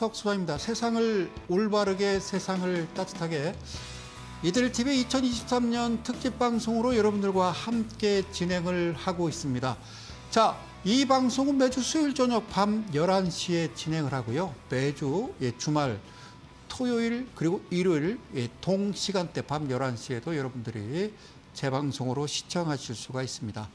한석수입니다. 세상을 올바르게 세상을 따뜻하게 이들 TV 2023년 특집 방송으로 여러분들과 함께 진행을 하고 있습니다. 자, 이 방송은 매주 수요일 저녁 밤 11시에 진행을 하고요. 매주 예, 주말 토요일 그리고 일요일 예, 동시간대 밤 11시에도 여러분들이 재방송으로 시청하실 수가 있습니다.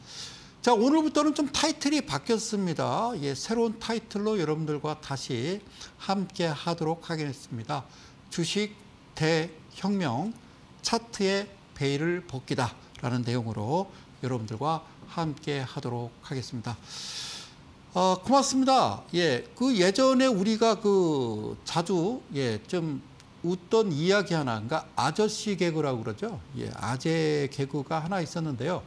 자, 오늘부터는 좀 타이틀이 바뀌었습니다. 예, 새로운 타이틀로 여러분들과 다시 함께 하도록 하겠습니다. 주식 대혁명 차트의 베일을 벗기다 라는 내용으로 여러분들과 함께 하도록 하겠습니다. 어, 고맙습니다. 예, 그 예전에 우리가 그 자주 예, 좀 웃던 이야기 하나, 그러니까 아저씨 개그라고 그러죠. 예, 아재 개그가 하나 있었는데요.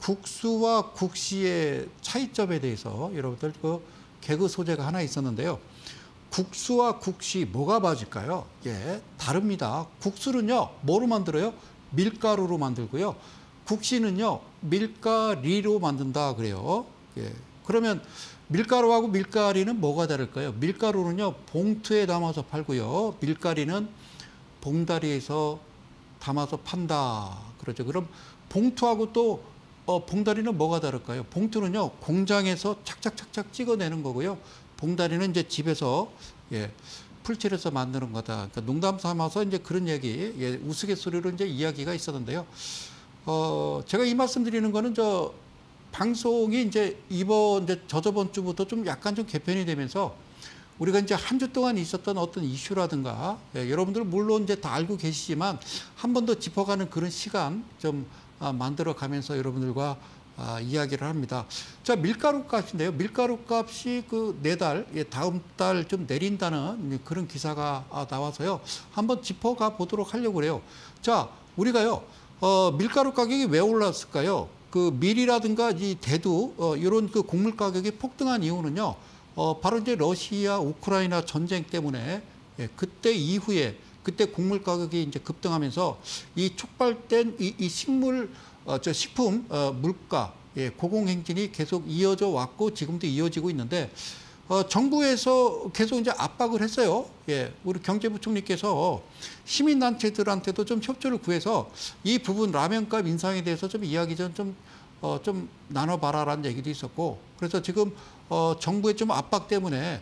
국수와 국시의 차이점에 대해서 여러분들 그 개그 소재가 하나 있었는데요. 국수와 국시 뭐가 맞을까요? 예, 다릅니다. 국수는요, 뭐로 만들어요? 밀가루로 만들고요. 국시는요, 밀가리로 만든다 그래요. 예, 그러면 밀가루하고 밀가리는 뭐가 다를까요? 밀가루는요, 봉투에 담아서 팔고요. 밀가리는 봉다리에서 담아서 판다. 그러죠. 그럼 봉투하고 또 어, 봉다리는 뭐가 다를까요? 봉투는요, 공장에서 착착착착 찍어내는 거고요. 봉다리는 이제 집에서, 예, 풀칠해서 만드는 거다. 그러니까 농담 삼아서 이제 그런 얘기, 예, 우스갯소리로 이제 이야기가 있었는데요. 어, 제가 이 말씀 드리는 거는 저, 방송이 이제 이번, 이제 저저번 주부터 좀 약간 좀 개편이 되면서 우리가 이제 한 주 동안 있었던 어떤 이슈라든가, 예, 여러분들 물론 이제 다 알고 계시지만 한 번 더 짚어가는 그런 시간 좀 아, 만들어 가면서 여러분들과 아, 이야기를 합니다. 자, 밀가루 값인데요. 밀가루 값이 그 내달, 예, 다음 달 좀 내린다는 그런 기사가 아, 나와서요. 한번 짚어가 보도록 하려고 그래요. 자, 우리가요, 어, 밀가루 가격이 왜 올랐을까요? 그 밀이라든가 이 대두, 어, 이런 그 곡물 가격이 폭등한 이유는요, 어, 바로 이제 러시아, 우크라이나 전쟁 때문에 예, 그때 이후에 그때 곡물 가격이 이제 급등하면서 이 촉발된 이, 이 식물 어, 저 식품 어, 물가 예, 고공행진이 계속 이어져 왔고 지금도 이어지고 있는데 어, 정부에서 계속 이제 압박을 했어요. 예, 우리 경제부총리께서 시민단체들한테도 좀 협조를 구해서 이 부분 라면값 인상에 대해서 좀 이야기 좀, 좀, 어, 좀 나눠봐라라는 얘기도 있었고 그래서 지금 어, 정부의 좀 압박 때문에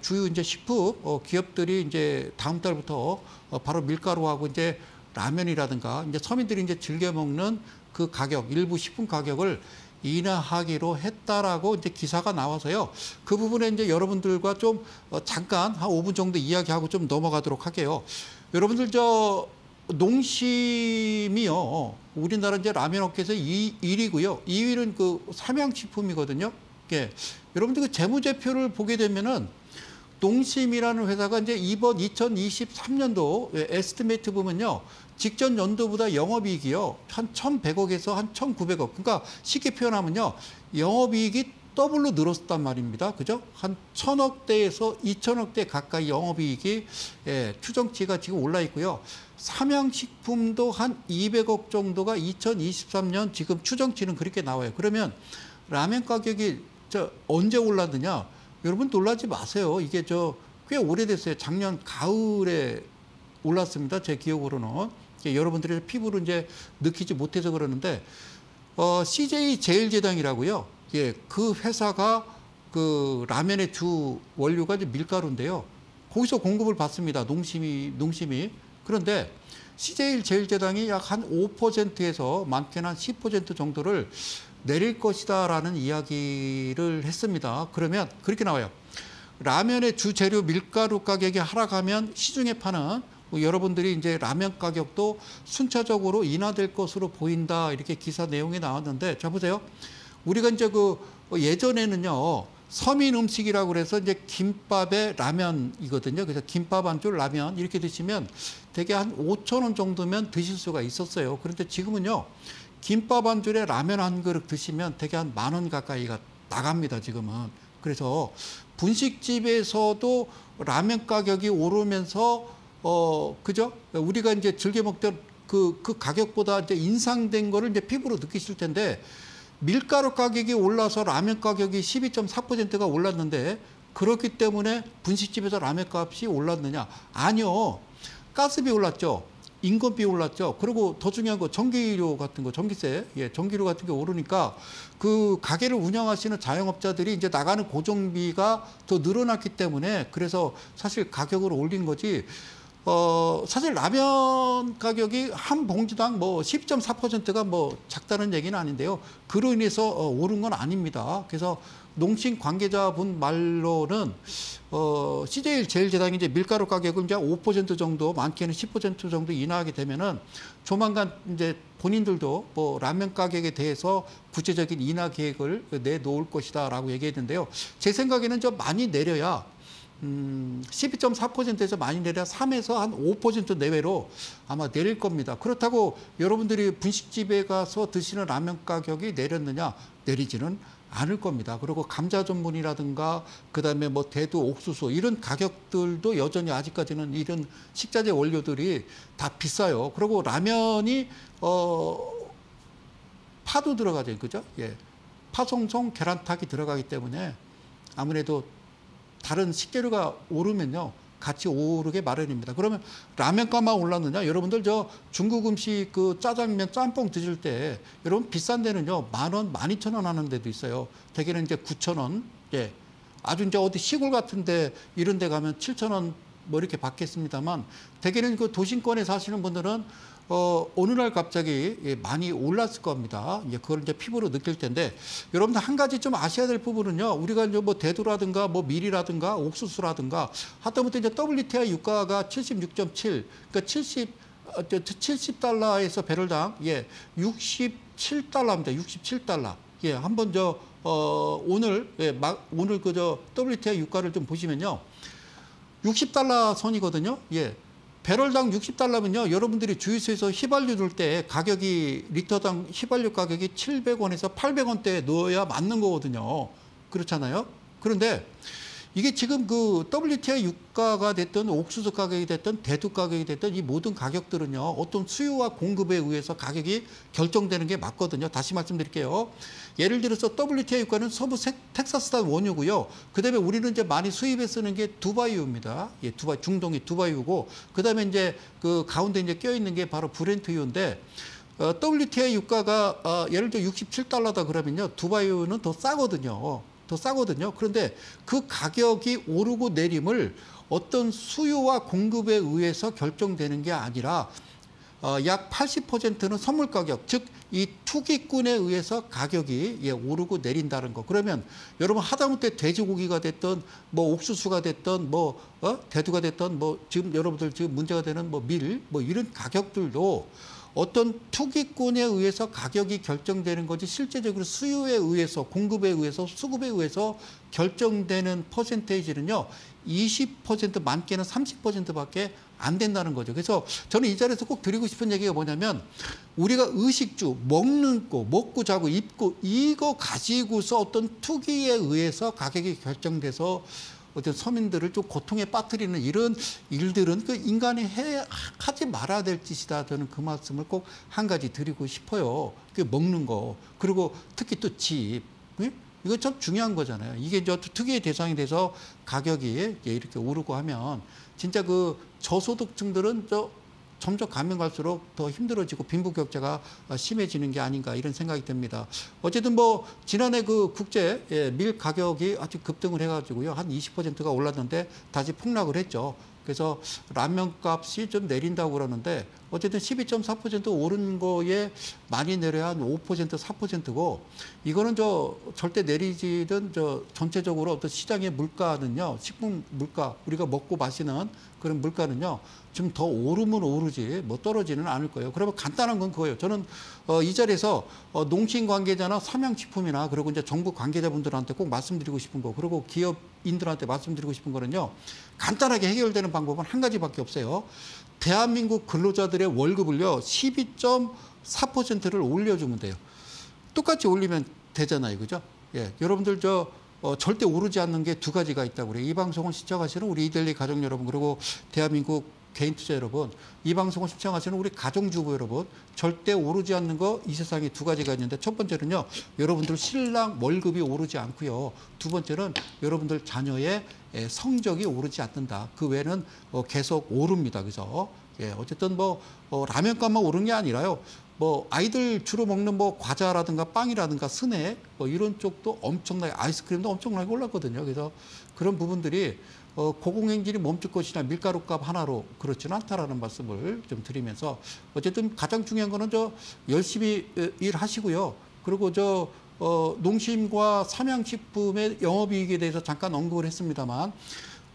주요 이제 식품 어, 기업들이 이제 다음 달부터 어, 바로 밀가루하고 이제 라면이라든가 이제 서민들이 이제 즐겨 먹는 그 가격 일부 식품 가격을 인하하기로 했다라고 이제 기사가 나와서요. 그 부분에 이제 여러분들과 좀 어, 잠깐 한 5분 정도 이야기하고 좀 넘어가도록 할게요. 여러분들 저 농심이요. 우리나라 이제 라면 업계에서 2, 1위고요. 2위는 그 삼양식품이거든요. 예. 여러분들 그 재무제표를 보게 되면은 농심이라는 회사가 이제 이번 2023년도 estimate 보면요. 직전 연도보다 영업이익이요. 한 1,100억에서 한 1,900억. 그러니까 쉽게 표현하면요. 영업이익이 더블로 늘었단 말입니다. 그죠? 한 천억 대에서 이천억 대 가까이 영업이익이 예, 추정치가 지금 올라 있고요. 삼양식품도 한 200억 정도가 2023년 지금 추정치는 그렇게 나와요. 그러면 라면 가격이 저 언제 올랐느냐? 여러분 놀라지 마세요. 이게 저 꽤 오래됐어요. 작년 가을에 올랐습니다. 제 기억으로는. 여러분들이 피부로 이제 느끼지 못해서 그러는데 어, CJ 제일제당이라고요. 예, 그 회사가 그 라면의 주 원료가 이제 밀가루인데요. 거기서 공급을 받습니다. 농심이 농심이. 그런데 CJ 제일제당이 약 한 5%에서 많게는 한 10% 정도를 내릴 것이다라는 이야기를 했습니다. 그러면 그렇게 나와요. 라면의 주 재료 밀가루 가격이 하락하면 시중에 파는 뭐 여러분들이 이제 라면 가격도 순차적으로 인하될 것으로 보인다 이렇게 기사 내용이 나왔는데 자 보세요. 우리가 이제 그 예전에는요 서민 음식이라고 그래서 이제 김밥에 라면이거든요. 그래서 김밥 한 줄 라면 이렇게 드시면 대개 한 5천 원 정도면 드실 수가 있었어요. 그런데 지금은요 김밥 한 줄에 라면 한 그릇 드시면 대개 한 만 원 가까이가 나갑니다, 지금은. 그래서 분식집에서도 라면 가격이 오르면서 어 그죠? 우리가 이제 즐겨 먹던 그, 그 가격보다 이제 인상된 거를 이제 피부로 느끼실 텐데 밀가루 가격이 올라서 라면 가격이 12.4%가 올랐는데 그렇기 때문에 분식집에서 라면 값이 올랐느냐? 아니요. 가스비 올랐죠. 인건비 올랐죠. 그리고 더 중요한 거 전기료 같은 거, 전기세, 예, 전기료 같은 게 오르니까 그 가게를 운영하시는 자영업자들이 이제 나가는 고정비가 더 늘어났기 때문에 그래서 사실 가격을 올린 거지. 어, 사실 라면 가격이 한 봉지당 뭐 10.4%가 뭐 작다는 얘기는 아닌데요. 그로 인해서 어, 오른 건 아닙니다. 그래서 농심 관계자분 말로는 어, CJ 제일제당이 이제 밀가루 가격을 이제 5% 정도, 많게는 10% 정도 인하하게 되면은 조만간 이제 본인들도 뭐 라면 가격에 대해서 구체적인 인하 계획을 내놓을 것이다라고 얘기했는데요. 제 생각에는 좀 많이 내려야 음, 12.4%에서 많이 내려 3에서 한 5% 내외로 아마 내릴 겁니다. 그렇다고 여러분들이 분식집에 가서 드시는 라면 가격이 내렸느냐? 내리지는 않을 겁니다. 그리고 감자 전분이라든가 그다음에 뭐 대두, 옥수수 이런 가격들도 여전히 아직까지는 이런 식자재 원료들이 다 비싸요. 그리고 라면이 어 파도 들어가죠. 그죠? 예. 파송송 계란탁이 들어가기 때문에 아무래도 다른 식재료가 오르면요. 같이 오르게 마련입니다. 그러면 라면값만 올랐느냐? 여러분들 저 중국 음식 그 짜장면 짬뽕 드실 때 여러분 비싼 데는요. 만 원, 만 이천 원 하는 데도 있어요. 대개는 이제 구천 원. 예. 아주 이제 어디 시골 같은데 이런 데 가면 칠천 원 뭐 이렇게 받겠습니다만 대개는 그 도심권에 사시는 분들은 어, 어느 날 갑자기 예, 많이 올랐을 겁니다. 예, 그걸 이제 피부로 느낄 텐데 여러분들 한 가지 좀 아셔야 될 부분은요. 우리가 이제 뭐 대두라든가 뭐 밀이라든가 옥수수라든가 하다못해 이제 WTI 유가가 76.7, 그러니까 70 어, 70달러에서 배럴당 예, 67달러입니다. 67달러. 예, 한번 저 어, 오늘 예, 막 오늘 그저 WTI 유가를 좀 보시면요. 60달러 선이거든요. 예. 배럴당 60달러면요. 여러분들이 주유소에서 휘발유 줄때 가격이 리터당 휘발유 가격이 700원에서 800원대에 넣어야 맞는 거거든요. 그렇잖아요. 그런데 이게 지금 그 WTI 유가가 됐든 옥수수 가격이 됐든 대두 가격이 됐든 이 모든 가격들은요. 어떤 수요와 공급에 의해서 가격이 결정되는 게 맞거든요. 다시 말씀드릴게요. 예를 들어서 WTI 유가는 서부 텍사스산 원유고요. 그다음에 우리는 이제 많이 수입해 쓰는 게 두바이유입니다. 예, 두바이 중동이 두바이유고 그다음에 이제 그 가운데 이제 껴 있는 게 바로 브렌트유인데 어, WTI 유가가 어, 예를 들어 67달러다 그러면요. 두바이유는 더 싸거든요. 더 싸거든요. 그런데 그 가격이 오르고 내림을 어떤 수요와 공급에 의해서 결정되는 게 아니라 어, 약 80%는 선물 가격, 즉 이 투기꾼에 의해서 가격이 예, 오르고 내린다는 거. 그러면 여러분 하다못해 돼지고기가 됐던 뭐 옥수수가 됐던 뭐 어? 대두가 됐던 뭐 지금 여러분들 지금 문제가 되는 뭐 밀, 뭐 이런 가격들도 어떤 투기꾼에 의해서 가격이 결정되는 거지 실제적으로 수요에 의해서 공급에 의해서 수급에 의해서 결정되는 퍼센테이지는요 20% 많게는 30%밖에 안 된다는 거죠. 그래서 저는 이 자리에서 꼭 드리고 싶은 얘기가 뭐냐면 우리가 의식주 먹는 거 먹고 자고 입고 이거 가지고서 어떤 투기에 의해서 가격이 결정돼서 어떤 서민들을 좀 고통에 빠뜨리는 이런 일들은 그 인간이 해 하지 말아야 될 짓이다. 저는 그 말씀을 꼭 한 가지 드리고 싶어요. 그 먹는 거 그리고 특히 또 집. 네? 이거 참 중요한 거잖아요. 이게 저 특유의 대상이 돼서 가격이 이렇게 오르고 하면 진짜 그 저소득층들은 저 점점 가면 갈수록 더 힘들어지고 빈부격차가 심해지는 게 아닌가 이런 생각이 듭니다. 어쨌든 뭐 지난해 그 국제 예, 밀 가격이 아주 급등을 해가지고요 한 20%가 올랐는데 다시 폭락을 했죠. 그래서 라면 값이 좀 내린다고 그러는데 어쨌든 12.4% 오른 거에 많이 내려야 한 5% 4%고 이거는 저 절대 내리지든 저 전체적으로 어떤 시장의 물가는요 식품 물가 우리가 먹고 마시는 그런 물가는요 좀 더 오르면 오르지 뭐 떨어지는 않을 거예요. 그러면 간단한 건 그거예요. 저는 어, 이 자리에서 어, 농신 관계자나 삼양식품이나 그리고 이제 정부 관계자분들한테 꼭 말씀드리고 싶은 거 그리고 기업인들한테 말씀드리고 싶은 거는요 간단하게 해결되는 방법은 한 가지밖에 없어요. 대한민국 근로자들의 월급을요 12.4%를 올려주면 돼요. 똑같이 올리면 되잖아요, 그죠? 예, 여러분들 저 어, 절대 오르지 않는 게 두 가지가 있다고 그래요. 이 방송을 시청하시는 우리 이델리 가족 여러분 그리고 대한민국 개인 투자 여러분, 이 방송을 시청하시는 우리 가정주부 여러분, 절대 오르지 않는 거 이 세상에 두 가지가 있는데 첫 번째는요, 여러분들 신랑 월급이 오르지 않고요. 두 번째는 여러분들 자녀의 예, 성적이 오르지 않는다. 그 외에는 어, 계속 오릅니다. 그래서 예, 어쨌든 뭐 어, 라면값만 오른 게 아니라요. 뭐 아이들 주로 먹는 뭐 과자라든가 빵이라든가 스낵 뭐 이런 쪽도 엄청나게 아이스크림도 엄청나게 올랐거든요. 그래서 그런 부분들이 어, 고공행진이 멈출 것이나 밀가루값 하나로 그렇지는 않다라는 말씀을 좀 드리면서 어쨌든 가장 중요한 거는 저 열심히 일하시고요. 그리고 저 어, 농심과 삼양식품의 영업이익에 대해서 잠깐 언급을 했습니다만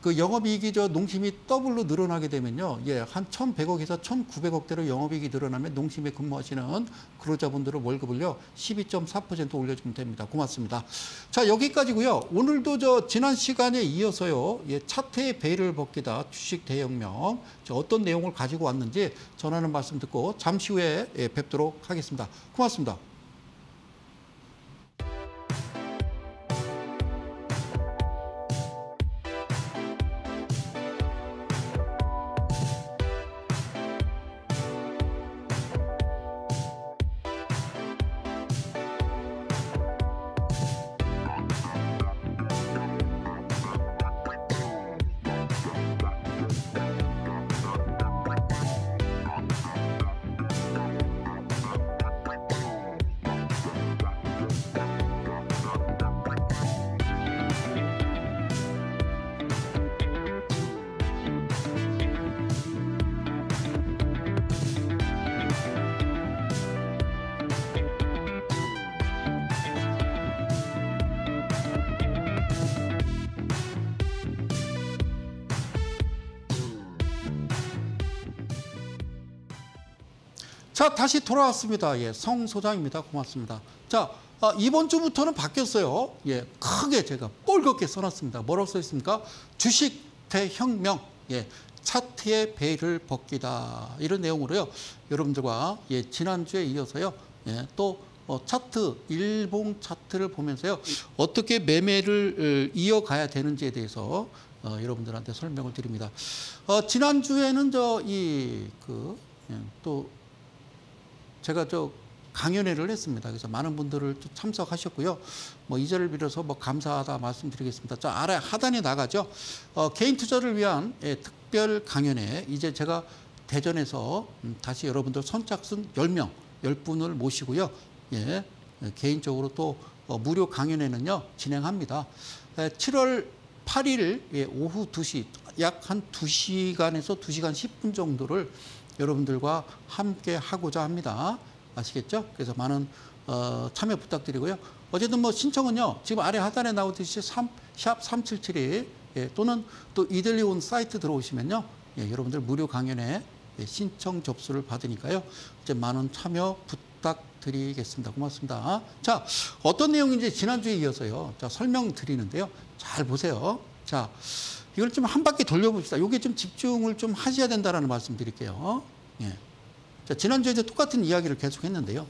그 영업이익이 저 농심이 더블로 늘어나게 되면요. 예, 한 1,100억에서 1,900억대로 영업이익이 늘어나면 농심에 근무하시는 근로자분들의 월급을요. 12.4% 올려주면 됩니다. 고맙습니다. 자, 여기까지고요. 오늘도 저 지난 시간에 이어서요. 예, 차트의 베일을 벗기다 주식 대혁명. 어떤 내용을 가지고 왔는지 전하는 말씀 듣고 잠시 후에 예, 뵙도록 하겠습니다. 고맙습니다. 자, 다시 돌아왔습니다. 예, 성 소장입니다. 고맙습니다. 자, 아, 이번 주부터는 바뀌었어요. 예, 크게 제가 뻘겋게 써놨습니다. 뭐라고 써 있습니까? 주식 대혁명. 예, 차트의 베일을 벗기다. 이런 내용으로요. 여러분들과 예, 지난주에 이어서요. 예, 또 어, 차트, 일봉 차트를 보면서요. 어떻게 매매를 어, 이어가야 되는지에 대해서 어, 여러분들한테 설명을 드립니다. 어, 지난주에는 저, 이, 그, 예, 또 제가 저 강연회를 했습니다. 그래서 많은 분들을 참석하셨고요. 뭐 이 자를 빌어서 뭐 감사하다 말씀드리겠습니다. 저 아래 하단에 나가죠. 어, 개인 투자를 위한 예, 특별 강연회 이제 제가 대전에서 음, 다시 여러분들 선착순 10명, 10분을 모시고요. 예, 개인적으로 또 어, 무료 강연회는요, 진행합니다. 에, 7월 8일 예, 오후 2시, 약 한 2시간에서 2시간 10분 정도를 여러분들과 함께 하고자 합니다. 아시겠죠? 그래서 많은 어, 참여 부탁드리고요. 어쨌든 뭐 신청은요. 지금 아래 하단에 나오듯이 3, 샵 3772 예, 또는 또 이들리온 사이트 들어오시면요. 예, 여러분들 무료 강연에 예, 신청 접수를 받으니까요. 이제 많은 참여 부탁드리겠습니다. 고맙습니다. 자, 어떤 내용인지 지난주에 이어서요. 자, 설명 드리는데요. 잘 보세요. 자, 이걸 좀 한 바퀴 돌려봅시다. 이게 좀 집중을 좀 하셔야 된다는 말씀 드릴게요. 예. 자, 지난주에 이제 똑같은 이야기를 계속 했는데요.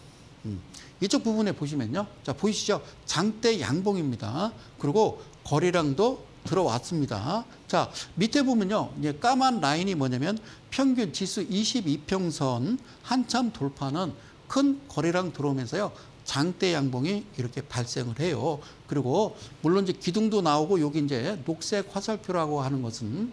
음. 이쪽 부분에 보시면요. 자, 보이시죠? 장대 양봉입니다. 그리고 거래량도 들어왔습니다. 자, 밑에 보면요. 이제 까만 라인이 뭐냐면 평균 지수 22평선 한참 돌파는 큰 거래량 들어오면서요. 장대 양봉이 이렇게 발생을 해요. 그리고 물론 이제 기둥도 나오고 여기 이제 녹색 화살표라고 하는 것은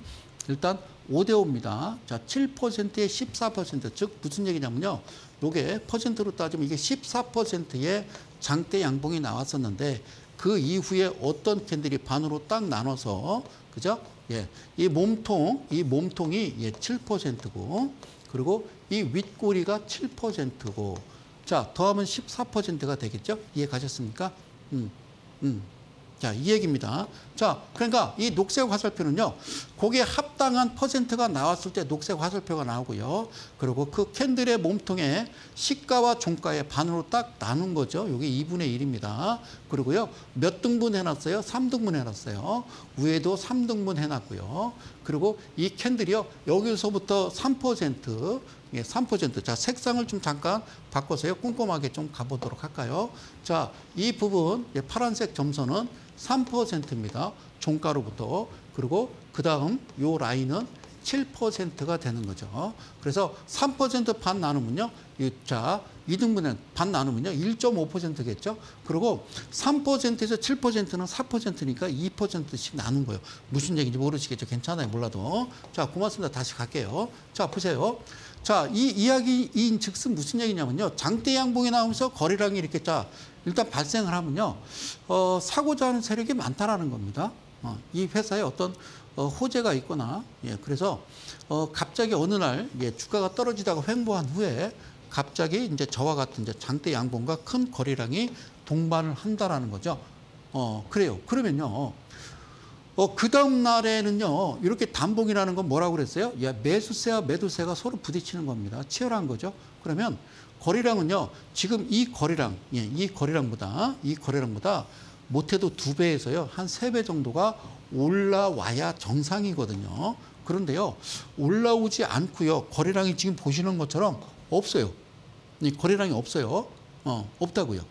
일단 5대 5입니다. 자, 7%에 14%, 즉 무슨 얘기냐면요. 요게 퍼센트로 따지면 이게 14%의 장대 양봉이 나왔었는데 그 이후에 어떤 캔들이 반으로 딱 나눠서 그죠? 예. 이 몸통, 이 몸통이 예, 7%고 그리고 이 윗꼬리가 7%고 자, 더하면 14%가 되겠죠? 이해 가셨습니까? 음, 음. 자, 이 얘기입니다. 자, 그러니까 이 녹색 화살표는요, 거기에 합당한 퍼센트가 나왔을 때 녹색 화살표가 나오고요. 그리고 그 캔들의 몸통에 시가와 종가의 반으로 딱 나눈 거죠. 이게 2분의 1입니다. 그리고요, 몇 등분 해놨어요? 3등분 해놨어요. 위에도 3등분 해놨고요. 그리고 이 캔들이요, 여기서부터 3%, 예, 3%. 자, 색상을 좀 잠깐 바꿔서요. 꼼꼼하게 좀 가보도록 할까요? 자, 이 부분, 예, 파란색 점선은 3%입니다. 종가로부터. 그리고 그 다음 요 라인은 7%가 되는 거죠. 그래서 3%반 나누면요. 이, 자, 2등분의 반 나누면요. 1.5%겠죠. 그리고 3%에서 7%는 4%니까 2%씩 나눈 거예요. 무슨 얘기인지 모르시겠죠. 괜찮아요. 몰라도. 자, 고맙습니다. 다시 갈게요. 자, 보세요. 자, 이 이야기인 즉슨 무슨 얘기냐면요. 장대 양봉이 나오면서 거래량이 이렇게 자, 일단 발생을 하면요. 어, 사고자 하는 세력이 많다라는 겁니다. 어, 이 회사에 어떤 어, 호재가 있거나, 예, 그래서 어, 갑자기 어느 날 예, 주가가 떨어지다가 횡보한 후에 갑자기 이제 저와 같은 이제 장대 양봉과 큰 거래량이 동반을 한다라는 거죠. 어, 그래요. 그러면요. 어, 그 다음 날에는요, 이렇게 단봉이라는 건 뭐라고 그랬어요? 야, 매수세와 매도세가 서로 부딪히는 겁니다. 치열한 거죠. 그러면 거래량은요, 지금 이 거래량, 예, 이 거래량보다, 이 거래량보다 못해도 두 배에서요, 한 세 배 정도가 올라와야 정상이거든요. 그런데요, 올라오지 않고요, 거래량이 지금 보시는 것처럼 없어요. 이 거래량이 없어요. 어, 없다고요.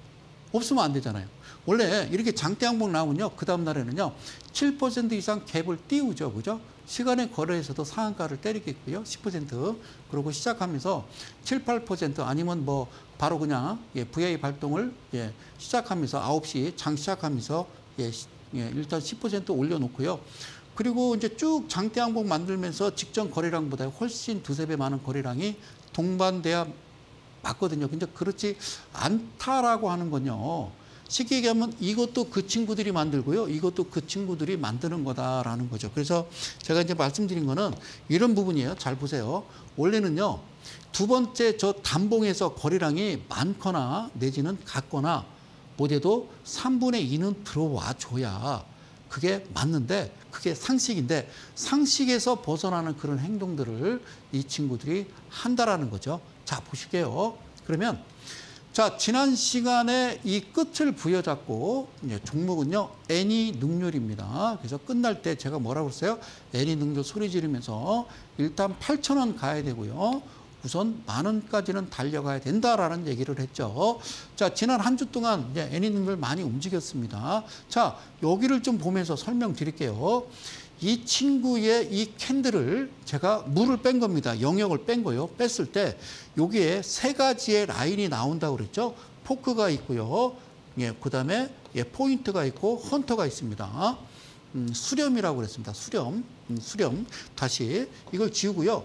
없으면 안 되잖아요. 원래 이렇게 장대 항목 나오면요. 그 다음 날에는요. 7% 이상 갭을 띄우죠. 그죠? 시간의 거래에서도 상한가를 때리겠고요. 10% 그리고 시작하면서 7, 8% 아니면 뭐 바로 그냥 예, VI 발동을 예, 시작하면서 9시 장 시작하면서 예, 예, 일단 10% 올려놓고요. 그리고 이제 쭉 장대 항목 만들면서 직전 거래량보다 훨씬 두세 배 많은 거래량이 동반돼야 맞거든요. 근데 그렇지 않다라고 하는 건요. 쉽게 얘기하면 이것도 그 친구들이 만들고요. 이것도 그 친구들이 만드는 거다라는 거죠. 그래서 제가 이제 말씀드린 거는 이런 부분이에요. 잘 보세요. 원래는요. 두 번째 저 단봉에서 거래량이 많거나 내지는 같거나 못해도 3분의 2는 들어와 줘야 그게 맞는데 그게 상식인데 상식에서 벗어나는 그런 행동들을 이 친구들이 한다라는 거죠. 자, 보실게요. 그러면 자, 지난 시간에 이 끝을 부여잡고 이제 종목은요. 애니 능률입니다. 그래서 끝날 때 제가 뭐라고 했어요? 애니 능률 소리 지르면서 일단 8,000원 가야 되고요. 우선 만 원까지는 달려가야 된다라는 얘기를 했죠. 자, 지난 한 주 동안 이제 애니 능률 많이 움직였습니다. 자, 여기를 좀 보면서 설명드릴게요. 이 친구의 이 캔들을 제가 물을 뺀 겁니다. 영역을 뺀 거요. 뺐을 때 여기에 세 가지의 라인이 나온다고 그랬죠. 포크가 있고요. 예, 그다음에 예, 포인트가 있고 헌터가 있습니다. 음, 수렴이라고 그랬습니다. 수렴. 음, 수렴. 다시 이걸 지우고요.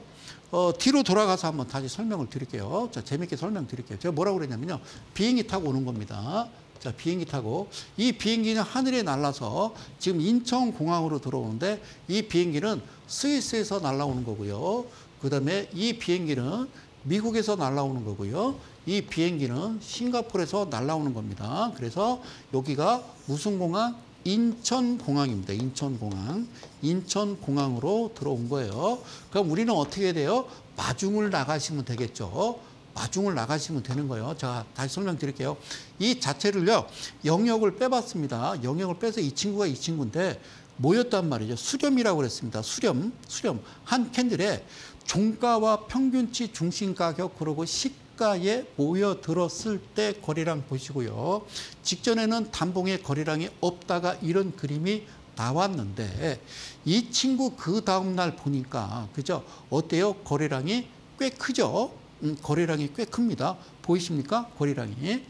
어, 뒤로 돌아가서 한번 다시 설명을 드릴게요. 자, 재밌게 설명드릴게요. 제가 뭐라고 그랬냐면요. 비행기 타고 오는 겁니다. 자, 비행기 타고 이 비행기는 하늘에 날라서 지금 인천공항으로 들어오는데 이 비행기는 스위스에서 날라오는 거고요. 그다음에 이 비행기는 미국에서 날라오는 거고요. 이 비행기는 싱가포르에서 날라오는 겁니다. 그래서 여기가 무슨 공항? 인천공항입니다. 인천공항. 인천공항으로 들어온 거예요. 그럼 우리는 어떻게 돼요? 마중을 나가시면 되겠죠. 마중을 나가시면 되는 거예요. 제가 다시 설명드릴게요. 이 자체를요, 영역을 빼봤습니다. 영역을 빼서 이 친구가 이 친구인데 모였단 말이죠. 수렴이라고 그랬습니다. 수렴, 수렴. 한 캔들에 종가와 평균치 중심 가격 그리고 시가에 모여들었을 때 거래량 보시고요. 직전에는 단봉의 거래량이 없다가 이런 그림이 나왔는데 이 친구 그 다음 날 보니까 그죠? 어때요? 거래량이 꽤 크죠? 음, 거래량이 꽤 큽니다. 보이십니까? 거래량이.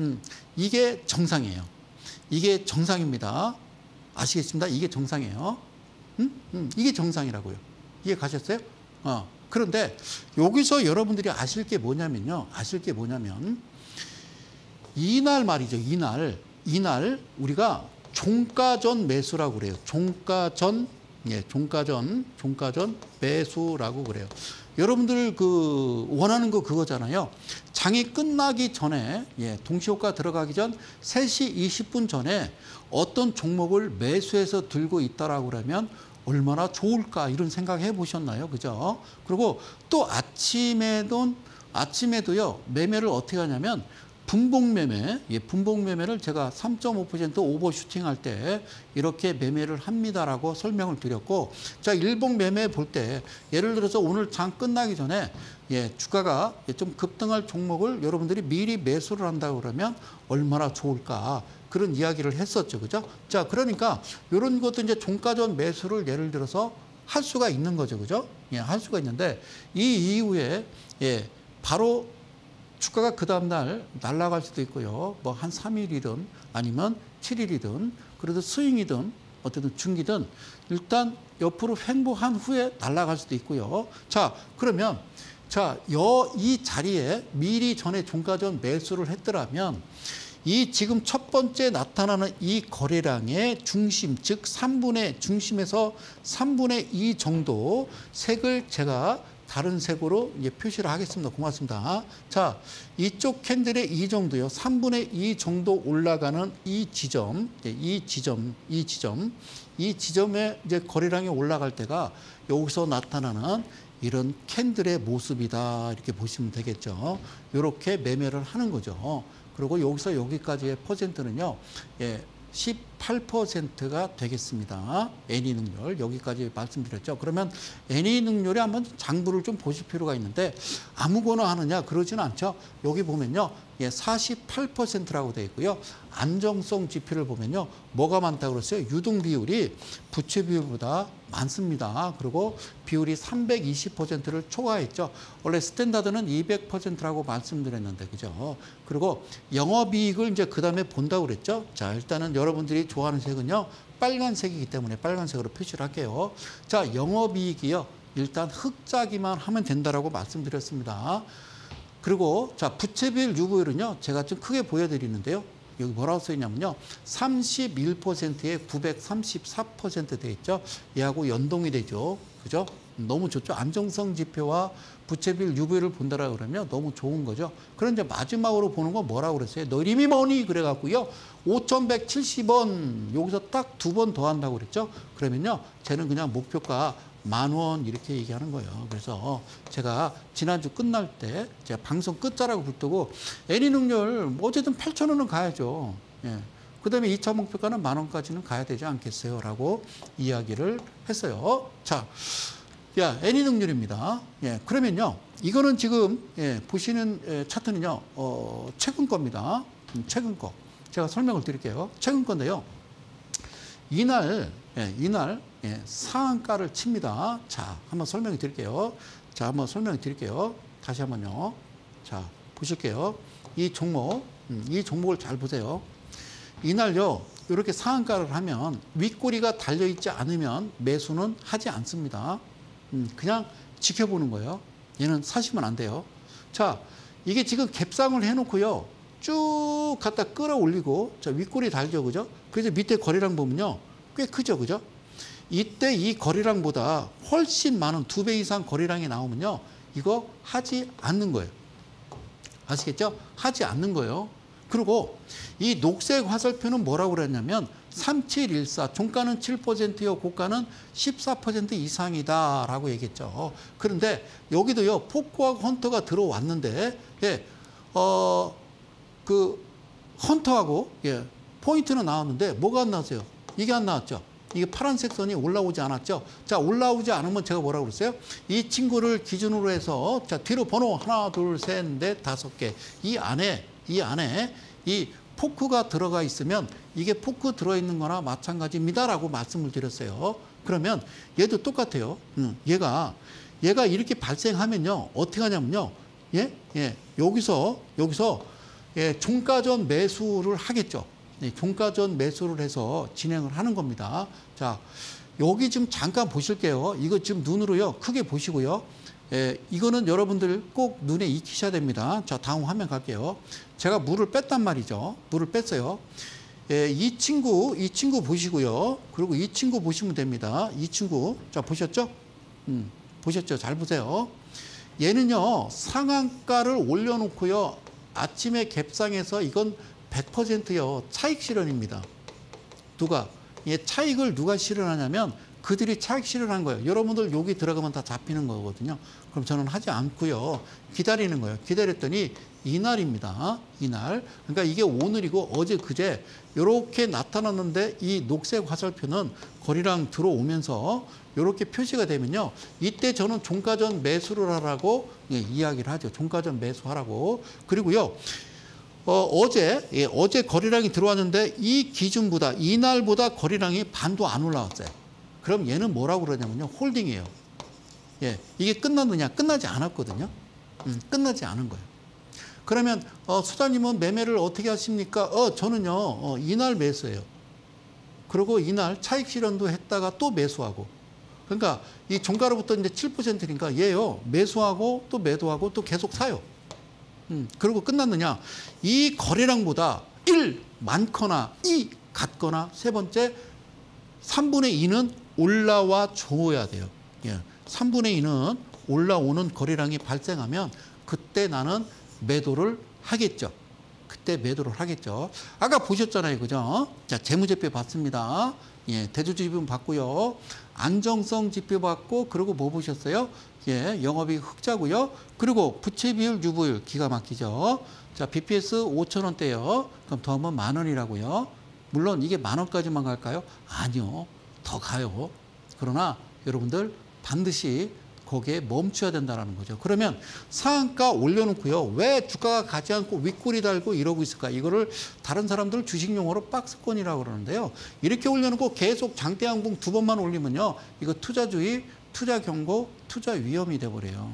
음, 이게 정상이에요. 이게 정상입니다. 아시겠습니다? 이게 정상이에요. 음? 음, 이게 정상이라고요. 이해 가셨어요? 어. 그런데 여기서 여러분들이 아실 게 뭐냐면요. 아실 게 뭐냐면 이날 말이죠. 이날. 이날 우리가 종가전 매수라고 그래요. 종가전 예, 종가전 종가전 매수라고 그래요. 여러분들 그 원하는 거 그거잖아요. 장이 끝나기 전에 예, 동시효과 들어가기 전 3시 20분 전에 어떤 종목을 매수해서 들고 있다라고 그러면 얼마나 좋을까 이런 생각 해 보셨나요? 그죠? 그리고 또 아침에도 아침에도요. 매매를 어떻게 하냐면 분봉 매매, 예, 분봉 매매를 제가 3.5% 오버슈팅 할 때 이렇게 매매를 합니다라고 설명을 드렸고, 자, 일봉 매매 볼 때 예를 들어서 오늘 장 끝나기 전에 예, 주가가 좀 급등할 종목을 여러분들이 미리 매수를 한다고 그러면 얼마나 좋을까. 그런 이야기를 했었죠. 그죠? 자, 그러니까 이런 것도 이제 종가전 매수를 예를 들어서 할 수가 있는 거죠. 그죠? 예, 할 수가 있는데 이 이후에 예, 바로 주가가 그 다음 날 날아갈 수도 있고요. 뭐 한 3일이든 아니면 7일이든 그래도 스윙이든 어쨌든 중기든 일단 옆으로 횡보한 후에 날아갈 수도 있고요. 자, 그러면 자, 여 이 자리에 미리 전에 종가전 매수를 했더라면 이 지금 첫 번째 나타나는 이 거래량의 중심, 즉 3분의 중심에서 3분의 2 정도 색을 제가 다른 색으로 이제 표시를 하겠습니다. 고맙습니다. 자, 이쪽 캔들의 이 정도요. 3분의 2 정도 올라가는 이 지점, 이 지점, 이 지점, 이 지점에 이제 거래량이 올라갈 때가 여기서 나타나는 이런 캔들의 모습이다. 이렇게 보시면 되겠죠. 이렇게 매매를 하는 거죠. 그리고 여기서 여기까지의 퍼센트는요. 예, 18%가 되겠습니다. NE 능률 여기까지 말씀드렸죠. 그러면 NE 능률에 한번 장부를 좀 보실 필요가 있는데 아무거나 하느냐 그러지는 않죠. 여기 보면요. 예, 48%라고 되어 있고요. 안정성 지표를 보면요. 뭐가 많다고 그랬어요? 유동 비율이 부채 비율보다 많습니다. 그리고 비율이 320%를 초과했죠. 원래 standard는 200%라고 말씀드렸는데 그죠? 그리고 영업이익을 이제 그다음에 본다고 그랬죠. 자, 일단은 여러분들이 좋아하는 색은요. 빨간색이기 때문에 빨간색으로 표시를 할게요. 자, 영업이익이요. 일단 흑자기만 하면 된다라고 말씀드렸습니다. 그리고 자 부채 비율 유보율은요 제가 좀 크게 보여 드리는데요 여기 뭐라고 써 있냐면요. 31%에 934%돼 있죠. 얘하고 연동이 되죠. 그죠? 너무 좋죠? 안정성 지표와 부채비율 유보율을 본다라 그러면 너무 좋은 거죠. 그런데 마지막으로 보는 건 뭐라고 그랬어요? 너림이 뭐니? 그래갖고요. 5,170원. 여기서 딱 두 번 더 한다고 그랬죠? 그러면요. 쟤는 그냥 목표가 만 원 이렇게 얘기하는 거예요. 그래서 제가 지난주 끝날 때 제가 방송 끝자라고 붙들고 애니 능률 뭐 어쨌든 8천 원은 가야죠. 예. 그 다음에 2차 목표가는 만 원까지는 가야 되지 않겠어요? 라고 이야기를 했어요. 자, 야, 애니 능률입니다. 예, 그러면요. 이거는 지금, 예, 보시는 예, 차트는요, 어, 최근 겁니다. 음, 최근 거. 제가 설명을 드릴게요. 최근 건데요. 이날, 예, 이날 예, 상한가를 칩니다. 자, 한번 설명해 드릴게요. 자, 한번 설명해 드릴게요. 다시 한번요. 자, 보실게요. 이 종목, 음, 이 종목을 잘 보세요. 이날요, 이렇게 상한가를 하면 윗꼬리가 달려있지 않으면 매수는 하지 않습니다. 음, 그냥 지켜보는 거예요. 얘는 사시면 안 돼요. 자, 이게 지금 갭상을 해놓고요. 쭉 갖다 끌어올리고, 자, 윗꼬리 달죠, 그죠? 그래서 밑에 거래량 보면요. 꽤 크죠, 그죠? 이때 이 거래량보다 훨씬 많은 두 배 이상 거래량이 나오면요. 이거 하지 않는 거예요. 아시겠죠? 하지 않는 거예요. 그리고 이 녹색 화살표는 뭐라고 그랬냐면 3714 종가는 7%요 고가는 14% 이상이다라고 얘기했죠. 그런데 여기도요 포크와 헌터가 들어왔는데 예, 어 그 헌터하고 예, 포인트는 나왔는데 뭐가 안 나왔어요? 이게 안 나왔죠. 이게 파란색 선이 올라오지 않았죠. 자, 올라오지 않으면 제가 뭐라고 그랬어요? 이 친구를 기준으로 해서 자, 뒤로 번호 하나, 둘, 셋, 넷, 다섯 개. 이 안에 이 안에 이 포크가 들어가 있으면 이게 포크 들어있는 거나 마찬가지입니다라고 말씀을 드렸어요. 그러면 얘도 똑같아요. 음, 얘가 얘가 이렇게 발생하면요. 어떻게 하냐면요. 예? 예. 여기서 여기서 예, 종가전 매수를 하겠죠. 네, 종가전 매수를 해서 진행을 하는 겁니다. 자, 여기 지금 잠깐 보실게요. 이거 지금 눈으로요. 크게 보시고요. 예, 이거는 여러분들 꼭 눈에 익히셔야 됩니다. 자, 다음 화면 갈게요. 제가 물을 뺐단 말이죠. 물을 뺐어요. 예, 이 친구, 이 친구 보시고요. 그리고 이 친구 보시면 됩니다. 이 친구. 자, 보셨죠? 음, 보셨죠? 잘 보세요. 얘는요, 상한가를 올려놓고요. 아침에 갭상에서 이건 100%요 차익 실현입니다. 누가 예, 차익을 누가 실현하냐면 그들이 차익 실현한 거예요. 여러분들 여기 들어가면 다 잡히는 거거든요. 그럼 저는 하지 않고요. 기다리는 거예요. 기다렸더니 이날입니다. 이날. 그러니까 이게 오늘이고 어제 그제 이렇게 나타났는데 이 녹색 화살표는 거리랑 들어오면서 이렇게 표시가 되면요. 이때 저는 종가전 매수를 하라고 예, 이야기를 하죠. 종가전 매수하라고. 그리고요. 어, 제 예, 어제 거래량이 들어왔는데 이 기준보다 이날보다 거래량이 반도 안 올라왔어요. 그럼 얘는 뭐라고 그러냐면요. 홀딩이에요. 예, 이게 끝났느냐? 끝나지 않았거든요. 음, 끝나지 않은 거예요. 그러면 어, 수사님은 매매를 어떻게 하십니까? 어, 저는요. 어, 이날 매수해요. 그리고 이날 차익 실현도 했다가 또 매수하고. 그러니까 이 종가로부터 이제 7%니까 얘요. 매수하고 또 매도하고 또 계속 사요. 음, 그리고 끝났느냐? 이 거래량보다 1 많거나 2 같거나 세 번째 3분의 2는 올라와 줘야 돼요. 예. 3분의 2는 올라오는 거래량이 발생하면 그때 나는 매도를 하겠죠. 그때 매도를 하겠죠. 아까 보셨잖아요. 그죠? 자, 재무제표 봤습니다. 예, 대주주입은 봤고요. 안정성 지표 봤고, 그리고 뭐 보셨어요? 예, 영업이익 흑자고요. 그리고 부채 비율, 유보율 기가 막히죠. 자, BPS 5천 원대요. 그럼 더하면 만 원이라고요. 물론 이게 만 원까지만 갈까요? 아니요. 더 가요. 그러나 여러분들 반드시 거기에 멈춰야 된다는 거죠. 그러면 상한가 올려놓고요. 왜 주가가 가지 않고 윗골이 달고 이러고 있을까? 이거를 다른 사람들 주식 용어로 박스권이라고 그러는데요. 이렇게 올려놓고 계속 장대항공 두 번만 올리면요. 이거 투자주의, 투자 경고, 투자 위험이 돼버려요.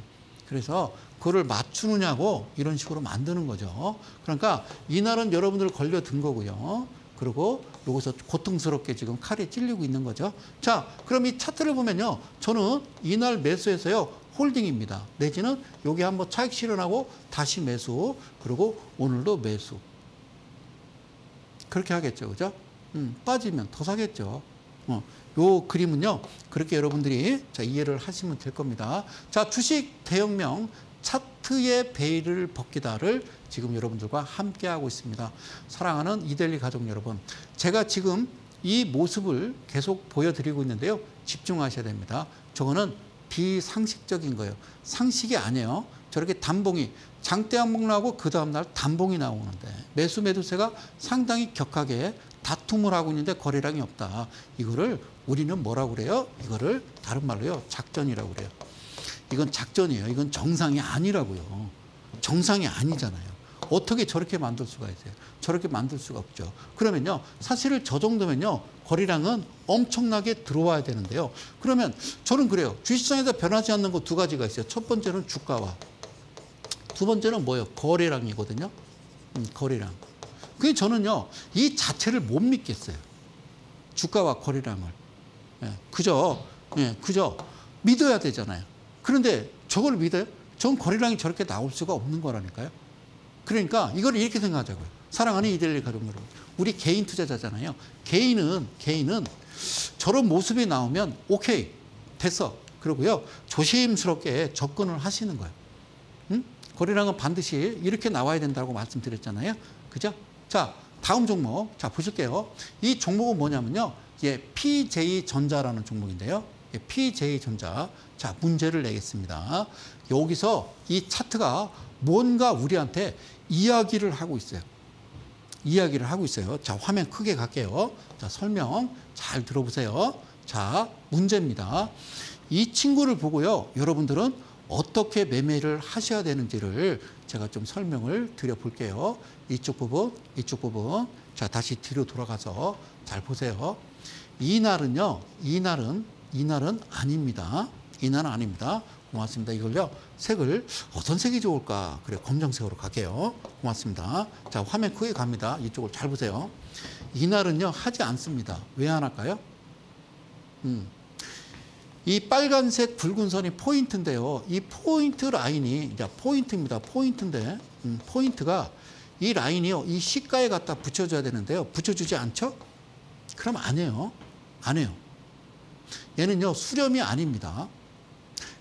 그래서 그거를 맞추느냐고 이런 식으로 만드는 거죠. 그러니까 이날은 여러분들 걸려든 거고요. 그리고 여기서 고통스럽게 지금 칼에 찔리고 있는 거죠. 자, 그럼 이 차트를 보면요. 저는 이날 매수해서요. 홀딩입니다. 내지는 여기 한번 차익 실현하고 다시 매수. 그리고 오늘도 매수. 그렇게 하겠죠. 그죠? 음, 빠지면 더 사겠죠. 어, 요 그림은요. 그렇게 여러분들이 자, 이해를 하시면 될 겁니다. 자, 주식 대형명 차트의 베일을 벗기다를 지금 여러분들과 함께하고 있습니다. 사랑하는 이델리 가족 여러분, 제가 지금 이 모습을 계속 보여드리고 있는데요. 집중하셔야 됩니다. 저거는 비상식적인 거예요. 상식이 아니에요. 저렇게 단봉이 장대 한봉 나고 그 다음날 단봉이 나오는데 매수 매도세가 상당히 격하게 다툼을 하고 있는데 거래량이 없다. 이거를 우리는 뭐라고 그래요? 이거를 다른 말로요. 작전이라고 그래요. 이건 작전이에요. 이건 정상이 아니라고요. 정상이 아니잖아요. 어떻게 저렇게 만들 수가 있어요? 저렇게 만들 수가 없죠. 그러면요, 사실 저 정도면요, 거래량은 엄청나게 들어와야 되는데요. 그러면 저는 그래요. 주식시장에서 변하지 않는 거 두 가지가 있어요. 첫 번째는 주가와 두 번째는 뭐예요? 거래량이거든요. 음, 거래량. 그 저는요, 이 자체를 못 믿겠어요. 주가와 거래량을. 예, 그죠? 예, 그죠? 믿어야 되잖아요. 그런데 저걸 믿어요? 전 거래량이 저렇게 나올 수가 없는 거라니까요. 그러니까 이걸 이렇게 생각하자고요. 사랑하는 이델리 가족 여러분. 우리 개인 투자자잖아요. 개인은, 개인은 저런 모습이 나오면 오케이, 됐어. 그러고요. 조심스럽게 접근을 하시는 거예요. 응? 거래량은 반드시 이렇게 나와야 된다고 말씀드렸잖아요. 그죠? 자, 다음 종목. 자, 보실게요. 이 종목은 뭐냐면요. 예, PJ전자라는 종목인데요. 예, PJ전자. 자, 문제를 내겠습니다. 여기서 이 차트가 뭔가 우리한테 이야기를 하고 있어요. 이야기를 하고 있어요. 자, 화면 크게 갈게요. 자, 설명 잘 들어보세요. 자, 문제입니다. 이 친구를 보고요. 여러분들은 어떻게 매매를 하셔야 되는지를 제가 좀 설명을 드려 볼게요. 이쪽 부분, 이쪽 부분. 자, 다시 뒤로 돌아가서 잘 보세요. 이날은요, 이날은, 이날은 아닙니다. 이날은 아닙니다. 고맙습니다. 이걸요, 색을 어떤 색이 좋을까? 그래, 검정색으로 갈게요. 고맙습니다. 자, 화면 크게 갑니다. 이쪽을 잘 보세요. 이날은요, 하지 않습니다. 왜 안 할까요? 음. 이 빨간색 붉은 선이 포인트인데요. 이 포인트 라인이, 이제 포인트입니다. 포인트인데, 음, 포인트가 이 라인이요, 이 시가에 갖다 붙여줘야 되는데요. 붙여주지 않죠? 그럼 안 해요. 안 해요. 얘는요, 수렴이 아닙니다.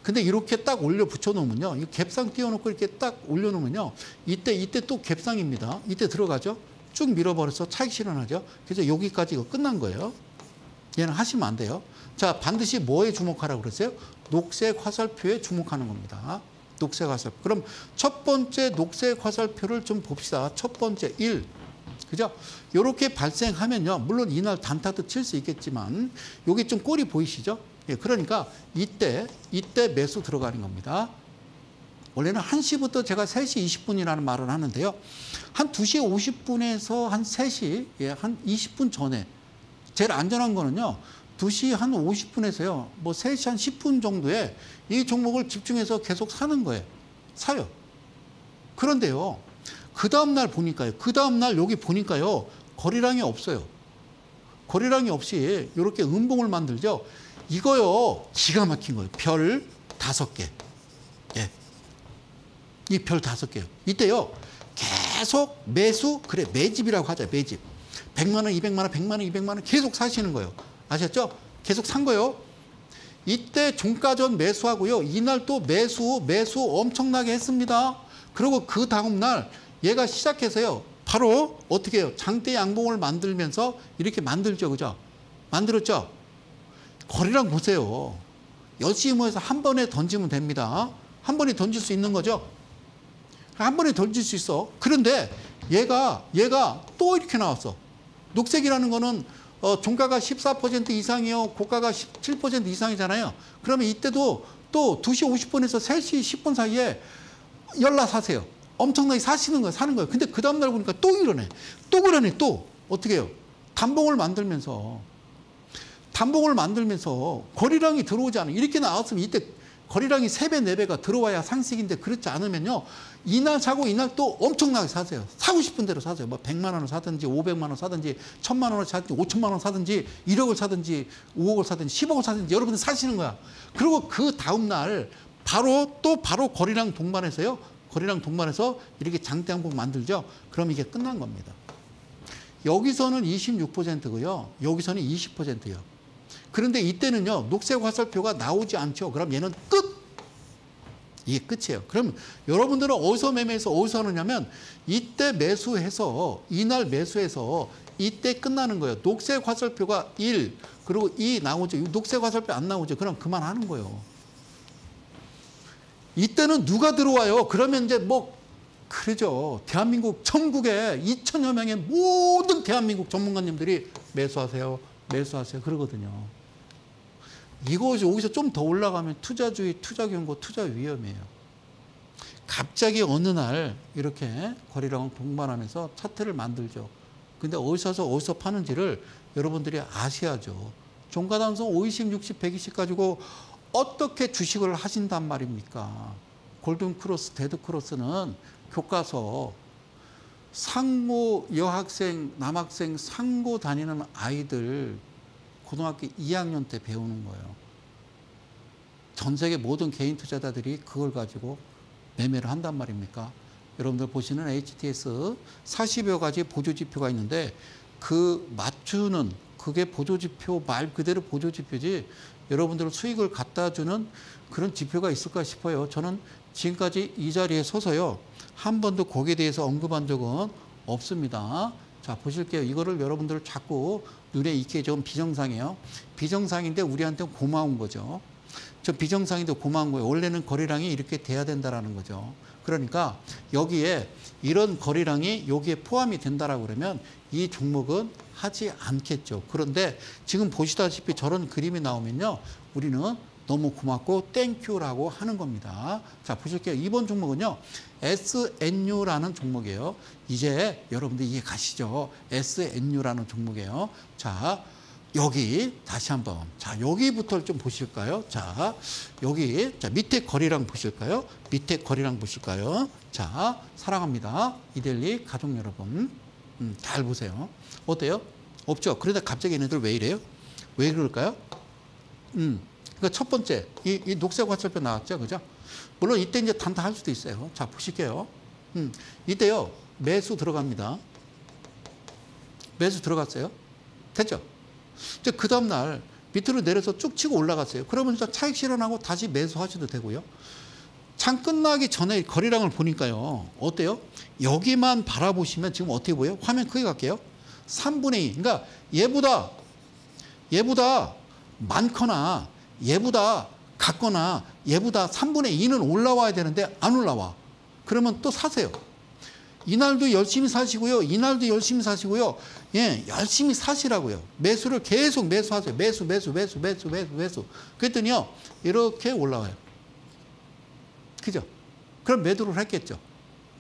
근데 이렇게 딱 올려 붙여 놓으면요. 이 갭상 띄워놓고 이렇게 딱 올려놓으면요. 이때, 이때 또 갭상입니다. 이때 들어가죠. 쭉 밀어버려서 차익 실현하죠. 그래서 여기까지 이거 끝난 거예요. 얘는 하시면 안 돼요. 자, 반드시 뭐에 주목하라고 그랬어요? 녹색 화살표에 주목하는 겁니다. 녹색 화살표. 그럼 첫 번째 녹색 화살표를 좀 봅시다. 첫 번째 1. 그죠? 이렇게 발생하면요. 물론 이날 단타도 칠 수 있겠지만 여기 좀 꼴이 보이시죠? 예, 그러니까 이때 이때 매수 들어가는 겁니다. 원래는 1시부터 제가 3시 20분이라는 말을 하는데요. 한 2시 50분에서 한 3시, 예, 한 20분 전에 제일 안전한 거는요. 2시 한 50분에서요. 뭐 3시 한 10분 정도에 이 종목을 집중해서 계속 사는 거예요. 사요. 그런데요. 그 다음날 보니까요. 그 다음날 여기 보니까요. 거리량이 없어요. 거리량이 없이 이렇게 음봉을 만들죠. 이거요. 기가 막힌 거예요. 별 다섯 개. 예. 이 별 다섯 개요. 이때요. 계속 매수, 그래, 매집이라고 하죠. 매집. 100만 원, 200만 원, 100만 원, 200만 원 계속 사시는 거예요. 아셨죠? 계속 산 거예요. 이때 종가 전 매수하고요. 이날 또 매수, 매수 엄청나게 했습니다. 그리고 그 다음날 얘가 시작해서요. 바로 어떻게 해요? 장대 양봉을 만들면서 이렇게 만들죠. 그죠? 만들었죠? 거리랑 보세요. 열심히 모여서 한 번에 던지면 됩니다. 한 번에 던질 수 있는 거죠. 한 번에 던질 수 있어. 그런데 얘가 얘가 또 이렇게 나왔어. 녹색이라는 거는 어, 종가가 14% 이상이요. 고가가 17% 이상이잖아요. 그러면 이때도 또 2시 50분에서 3시 10분 사이에 연락 사세요. 엄청나게 사시는 거예요. 사는 거예요. 근데 그 다음날 보니까 또 이러네. 또 그러네. 또. 어떻게 해요? 단봉을 만들면서 단봉을 만들면서 거리량이 들어오지 않아요. 이렇게 나왔으면 이때 거리량이 3배, 4배가 들어와야 상식인데 그렇지 않으면요. 이날 사고 이날 또 엄청나게 사세요. 사고 싶은 대로 사세요. 뭐 100만 원을 사든지 500만 원 사든지 1000만 원을 사든지 5천만 원 사든지 1억을 사든지 5억을 사든지 10억을 사든지 여러분들 사시는 거야. 그리고 그 다음 날 바로 또 바로 거리량 동반해서요. 거리량 동반해서 이렇게 장대항복 만들죠. 그럼 이게 끝난 겁니다. 여기서는 26%고요. 여기서는 20%예요. 그런데 이때는요. 녹색 화살표가 나오지 않죠. 그럼 얘는 끝. 이게 끝이에요. 그럼 여러분들은 어디서 매매해서 어디서 하느냐면 이때 매수해서 이날 매수해서 이때 끝나는 거예요. 녹색 화살표가 1 그리고 2 나오죠. 녹색 화살표 안 나오죠. 그럼 그만하는 거예요. 이때는 누가 들어와요? 그러면 이제 뭐 그러죠. 대한민국 전국에 2천여 명의 모든 대한민국 전문가님들이 매수하세요. 매수하세요. 그러거든요. 이것이 여기서 좀 더 올라가면 투자주의, 투자경고, 투자위험이에요. 갑자기 어느 날 이렇게 거리랑 동반하면서 차트를 만들죠. 근데 어디서 어디서 파는지를 여러분들이 아셔야죠. 종가 단순 50, 60, 120 가지고 어떻게 주식을 하신단 말입니까? 골든 크로스, 데드 크로스는 교과서 상고 여학생, 남학생 상고 다니는 아이들 고등학교 2학년 때 배우는 거예요. 전 세계 모든 개인 투자자들이 그걸 가지고 매매를 한단 말입니까? 여러분들 보시는 HTS 40여 가지 보조지표가 있는데 그 맞추는 그게 보조지표 말 그대로 보조지표지 여러분들 수익을 갖다 주는 그런 지표가 있을까 싶어요. 저는 지금까지 이 자리에 서서요. 한 번도 거기에 대해서 언급한 적은 없습니다. 자, 보실게요. 이거를 여러분들 자꾸 눈에 익게 좀 비정상이에요. 비정상인데 우리한테 고마운 거죠. 저 비정상인데 고마운 거예요. 원래는 거래량이 이렇게 돼야 된다라는 거죠. 그러니까 여기에 이런 거래량이 여기에 포함이 된다라고 그러면 이 종목은 하지 않겠죠. 그런데 지금 보시다시피 저런 그림이 나오면요. 우리는 너무 고맙고 thank you라고 하는 겁니다. 자, 보실게요. 이번 종목은요. SNU라는 종목이에요. 이제 여러분들 이해 가시죠? SNU라는 종목이에요. 자, 여기 다시 한번 자 여기부터 좀 보실까요? 자 여기 자 밑에 거리랑 보실까요? 밑에 거리랑 보실까요? 자 사랑합니다 이델리 가족 여러분 음, 잘 보세요. 어때요? 없죠. 그러다 갑자기 얘네들 왜 이래요? 왜 그럴까요? 음, 그러니까 첫 번째 이, 이 녹색 화살표 나왔죠, 그죠? 물론 이때 이제 단타할 수도 있어요. 자 보실게요. 음, 이때요 매수 들어갑니다. 매수 들어갔어요. 됐죠? 이제 그 다음날 밑으로 내려서 쭉 치고 올라갔어요. 그러면서 차익 실현하고 다시 매수하셔도 되고요. 장 끝나기 전에 거리량을 보니까요. 어때요? 여기만 바라보시면 지금 어떻게 보여요? 화면 크게 갈게요. 3분의 2. 그러니까 얘보다 얘보다 많거나 얘보다 같거나 얘보다 3분의 2는 올라와야 되는데 안 올라와. 그러면 또 사세요. 이날도 열심히 사시고요. 이날도 열심히 사시고요. 예, 열심히 사시라고요. 매수를 계속 매수하세요. 매수, 매수, 매수, 매수, 매수, 매수. 그랬더니요. 이렇게 올라와요. 그죠? 그럼 매도를 했겠죠.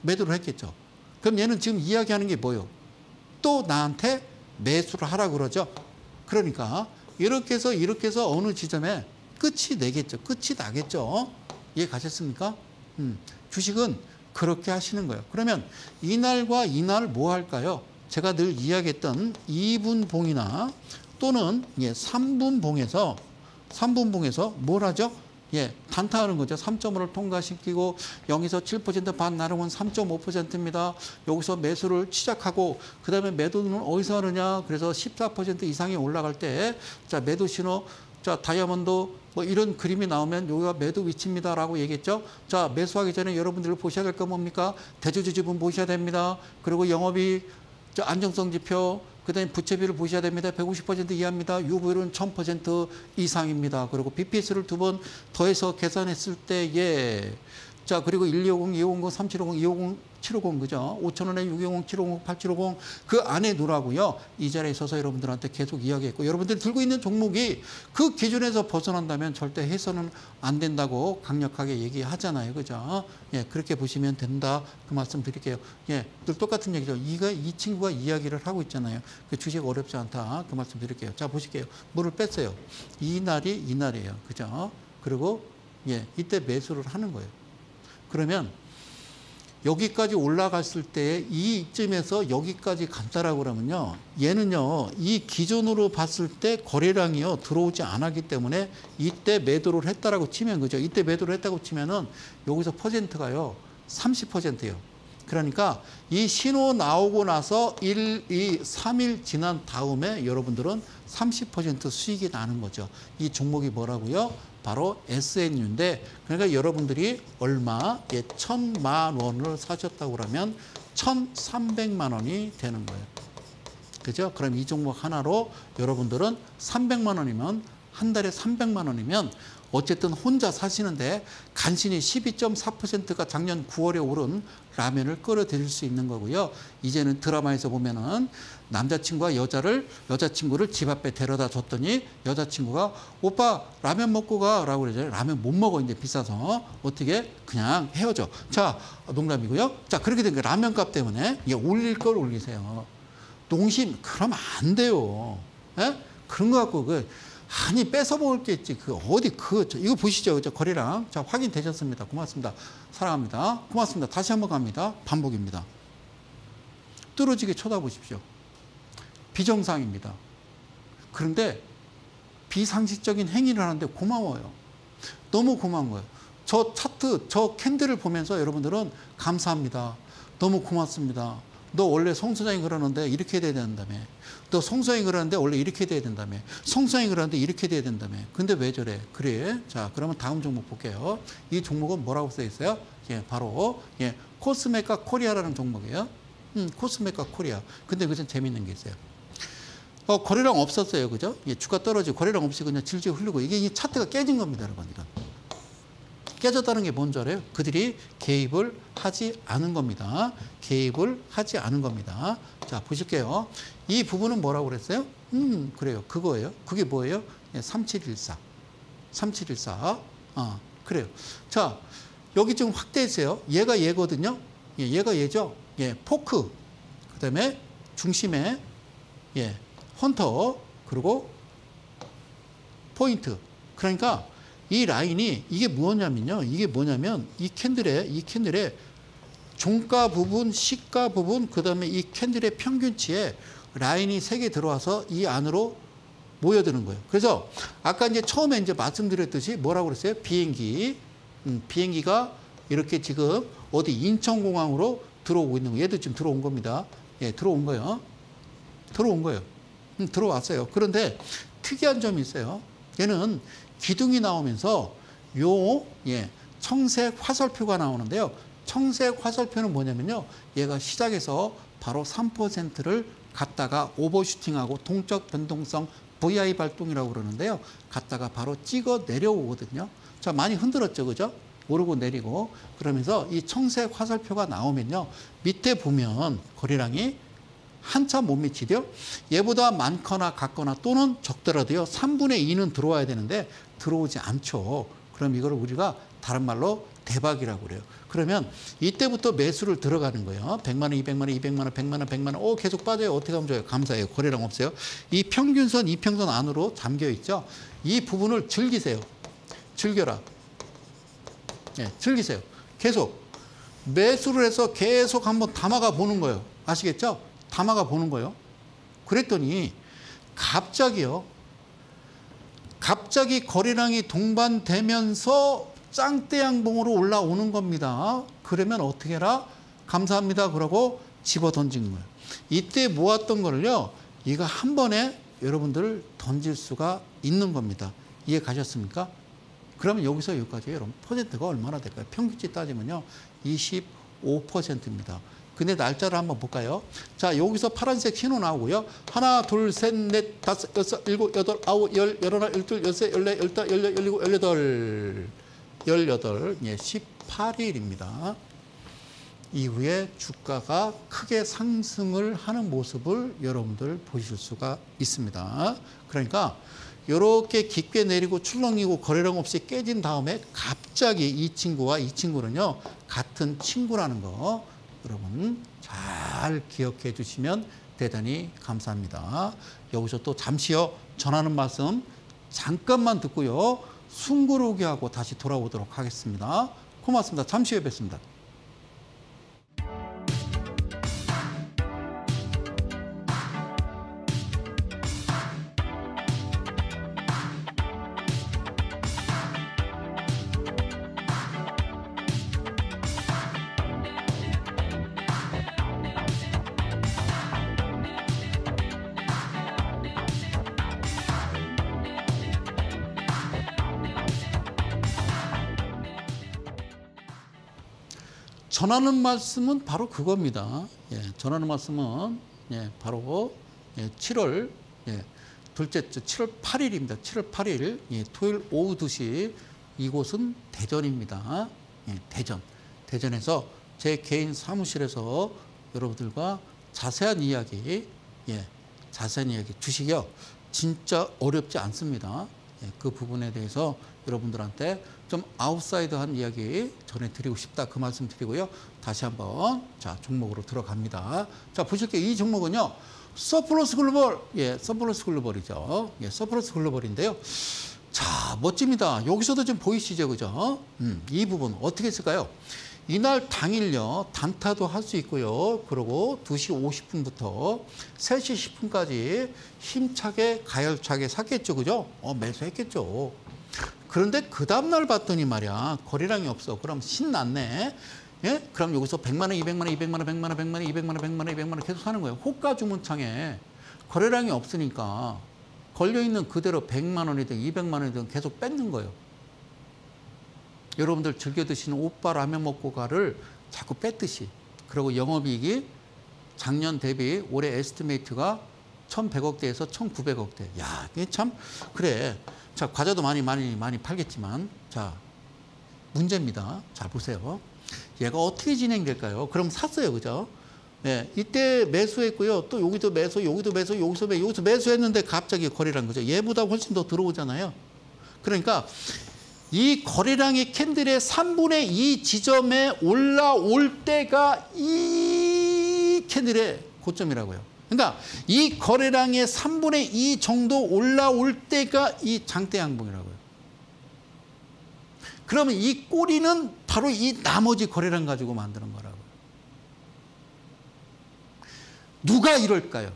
매도를 했겠죠. 그럼 얘는 지금 이야기하는 게 뭐예요? 또 나한테 매수를 하라 그러죠. 그러니까 이렇게 해서 이렇게 해서 어느 지점에 끝이 내겠죠. 끝이 나겠죠. 이해 가셨습니까? 음, 주식은 그렇게 하시는 거예요. 그러면 이날과 이날 뭐 할까요? 제가 늘 이야기했던 2분 봉이나 또는 예, 3분 봉에서 3분 봉에서 뭘 하죠? 예, 단타하는 거죠. 3.5를 통과시키고 0에서 7%반 나름은 3.5%입니다. 여기서 매수를 시작하고 그다음에 매도는 어디서 하느냐? 그래서 14% 이상이 올라갈 때 자, 매도 신호 자, 다이아몬드 뭐 이런 그림이 나오면 여기가 매도 위치입니다라고 얘기했죠. 자, 매수하기 전에 여러분들 보셔야 될거 뭡니까? 대주주 지분 보셔야 됩니다. 그리고 영업이 저 안정성 지표 그다음에 부채비를 보셔야 됩니다. 150% 이하입니다. 유보율은 1000% 이상입니다. 그리고 BPS를 두 번 더해서 계산했을 때 예. 자, 그리고 1250, 250, 3750, 250, 750 그죠? 5천원에 620, 750, 8750 그 안에 놓으라고요. 이 자리에 서서 여러분들한테 계속 이야기했고 여러분들이 들고 있는 종목이 그 기준에서 벗어난다면 절대 해서는 안 된다고 강력하게 얘기하잖아요. 그죠? 예, 그렇게 보시면 된다. 그 말씀 드릴게요. 예, 늘 똑같은 얘기죠. 이가 이 친구가 이야기를 하고 있잖아요. 그 주식 어렵지 않다. 그 말씀 드릴게요. 자, 보실게요. 물을 뺐어요. 이 날이 이 날이에요. 그죠? 그리고 예, 이때 매수를 하는 거예요. 그러면 여기까지 올라갔을 때 이쯤에서 여기까지 간다라고 그러면요. 얘는요. 이 기존으로 봤을 때 거래량이요. 들어오지 않았기 때문에 이때 매도를 했다라고 치면 그죠. 이때 매도를 했다고 치면은 여기서 퍼센트가요. 30%예요. 그러니까 이 신호 나오고 나서 1, 2, 3일 지난 다음에 여러분들은 30% 수익이 나는 거죠. 이 종목이 뭐라고요? 바로 SNU인데 그러니까 여러분들이 얼마 예, 천만 원을 사셨다고 그러면 천삼백만 원이 되는 거예요. 그죠? 그럼 이 종목 하나로 여러분들은 삼백만 원이면 한 달에 삼백만 원이면 어쨌든 혼자 사시는데 간신히 12.4%가 작년 9월에 오른 라면을 끓여드릴 수 있는 거고요. 이제는 드라마에서 보면은 남자친구가 여자를 여자친구를 집 앞에 데려다 줬더니 여자친구가 오빠 라면 먹고 가라고 그러죠. 라면 못 먹어 이제 비싸서 어떻게 그냥 헤어져. 자 농담이고요. 자 그렇게 된거 라면 값 때문에 예, 올릴 걸 올리세요. 농심 그러면 안 돼요. 예? 그런 거 갖고 그 아니 뺏어 먹을 게 있지. 그 어디 그 이거 보시죠. 저 거래량 자 확인되셨습니다. 고맙습니다. 사랑합니다. 고맙습니다. 다시 한번 갑니다. 반복입니다. 뚫어지게 쳐다보십시오. 비정상입니다. 그런데 비상식적인 행위를 하는데 고마워요. 너무 고마운 거예요. 저 차트 저 캔들을 보면서 여러분들은 감사합니다. 너무 고맙습니다 너 원래 성소장이 그러는데 이렇게 돼야 된다며. 너 성소장이 그러는데 원래 이렇게 돼야 된다며. 성소장이 그러는데 이렇게 돼야 된다며. 근데 왜 저래? 그래. 자, 그러면 다음 종목 볼게요. 이 종목은 뭐라고 써 있어요? 예, 바로 예, 코스메카 코리아라는 종목이에요. 음, 코스메카 코리아. 근데 그전 재밌는 게 있어요. 어, 거래량 없었어요. 그죠? 예, 주가 떨어지고 거래량 없이 그냥 질질 흘리고 이게 이 차트가 깨진 겁니다, 여러분. 이건. 깨졌다는 게 뭔 줄 알아요? 그들이 개입을 하지 않은 겁니다. 개입을 하지 않은 겁니다. 자, 보실게요. 이 부분은 뭐라고 그랬어요? 음, 그래요. 그거예요. 그게 뭐예요? 예, 3714. 3714. 어, 그래요. 자, 여기 지금 확대했어요. 얘가 얘거든요. 예, 얘가 얘죠. 예, 포크. 그 다음에 중심에, 예, 헌터. 그리고 포인트. 그러니까 이 라인이 이게 뭐냐면요. 이게 뭐냐면 이 캔들의 이 캔들의 종가 부분, 시가 부분, 그다음에 이 캔들의 평균치에 라인이 세 개 들어와서 이 안으로 모여드는 거예요. 그래서 아까 이제 처음에 이제 말씀드렸듯이 뭐라고 그랬어요? 비행기. 음, 비행기가 이렇게 지금 어디 인천공항으로 들어오고 있는 거예요. 얘도 지금 들어온 겁니다. 예, 들어온 거예요. 들어온 거예요. 음, 들어왔어요. 그런데 특이한 점이 있어요. 얘는 기둥이 나오면서 요 예, 청색 화살표가 나오는데요. 청색 화살표는 뭐냐면요. 얘가 시작에서 바로 3%를 갖다가 오버슈팅하고 동적 변동성 VI 발동이라고 그러는데요. 갖다가 바로 찍어 내려오거든요. 자, 많이 흔들었죠. 그죠? 오르고 내리고 그러면서 이 청색 화살표가 나오면요. 밑에 보면 거래량이 한참 못 미치죠. 얘보다 많거나 같거나 또는 적더라도요. 3분의 2는 들어와야 되는데 들어오지 않죠. 그럼 이걸 우리가 다른 말로 대박이라고 그래요. 그러면 이때부터 매수를 들어가는 거예요. 100만 원, 200만 원, 200만 원, 100만 원, 100만 원. 오, 계속 빠져요. 어떻게 하면 좋아요? 감사해요. 거래량 없어요. 이 평균선, 이평선 안으로 잠겨 있죠. 이 부분을 즐기세요. 즐겨라. 예, 즐기세요. 계속 매수를 해서 계속 한번 담아가 보는 거예요. 아시겠죠? 담아가 보는 거예요. 그랬더니 갑자기요. 갑자기 거래량이 동반되면서 짱대 양봉으로 올라오는 겁니다. 그러면 어떻게 해라? 감사합니다. 그러고 집어 던진 거예요. 이때 모았던 거를요. 이거 한 번에 여러분들 던질 수가 있는 겁니다. 이해 가셨습니까? 그러면 여기서 여기까지 여러분 퍼센트가 얼마나 될까요? 평균치 따지면요. 25%입니다. 근데 날짜를 한번 볼까요? 자, 여기서 파란색 신호 나오고요. 하나, 둘, 셋, 넷, 다섯, 여섯, 일곱, 여덟, 아홉, 열, 열하나, 열둘, 열세, 열네, 열다, 열여, 열일곱, 열여덟, 열여덟, 예, 18일입니다. 이후에 주가가 크게 상승을 하는 모습을 여러분들 보실 수가 있습니다. 그러니까 이렇게 깊게 내리고 출렁이고 거래량 없이 깨진 다음에 갑자기 이 친구와 이 친구는요 같은 친구라는 거 여러분 잘 기억해 주시면 대단히 감사합니다. 여기서 또 잠시요 전하는 말씀 잠깐만 듣고요 숨고르기 하고 다시 돌아오도록 하겠습니다. 고맙습니다. 잠시 후에 뵙습니다. 전하는 말씀은 바로 그겁니다. 예, 전하는 말씀은 예, 바로 예, 7월 예, 둘째 주 7월 8일입니다. 7월 8일 예, 토요일 오후 2시 이곳은 대전입니다. 예, 대전. 대전에서 제 개인 사무실에서 여러분들과 자세한 이야기, 예, 자세한 이야기 주시기요. 진짜 어렵지 않습니다. 예, 그 부분에 대해서 여러분들한테 좀 outside한 이야기 전해드리고 싶다 그 말씀 드리고요. 다시 한번 자 종목으로 들어갑니다. 자 보실게요. 이 종목은요. 서플러스 글로벌 예 서플러스 글로벌이죠. 예 서플러스 글로벌인데요. 자 멋집니다. 여기서도 좀 보이시죠, 그죠? 음, 이 부분 어떻게 쓸까요? 이날 당일요 단타도 할 수 있고요. 그리고 2시 50분부터 3시 10분까지 힘차게 가열차게 샀겠죠, 그죠? 어 매수했겠죠. 그런데 그 다음날 봤더니 말이야 거래량이 없어. 그럼 신났네. 예? 그럼 여기서 100만 원, 200만 원, 200만 원, 100만 원, 100만 원, 200만 원, 100만 원, 200만 원 계속 사는 거예요. 호가 주문창에 거래량이 없으니까 걸려 있는 그대로 100만 원이든 200만 원이든 계속 뺏는 거예요. 여러분들 즐겨 드시는 오빠 라면 먹고 가를 자꾸 뺐듯이. 그리고 영업이익이 작년 대비 올해 에스티메이트가 1,100억대에서 1,900억대. 야, 이게 참 그래. 자, 과자도 많이 많이 많이 팔겠지만 자, 문제입니다. 잘 보세요. 얘가 어떻게 진행될까요? 그럼 샀어요. 그죠? 네, 이때 매수했고요. 또 여기도 매수, 여기도 매수, 여기서 매수, 여기서 매수했는데 갑자기 거래량 그죠? 얘보다 훨씬 더 들어오잖아요. 그러니까 이 거래량이 캔들의 3분의 2 지점에 올라올 때가 이 캔들의 고점이라고요. 그러니까 이 거래량의 3분의 2 정도 올라올 때가 이 장대 양봉이라고요. 그러면 이 꼬리는 바로 이 나머지 거래량 가지고 만드는 거라고요. 누가 이럴까요?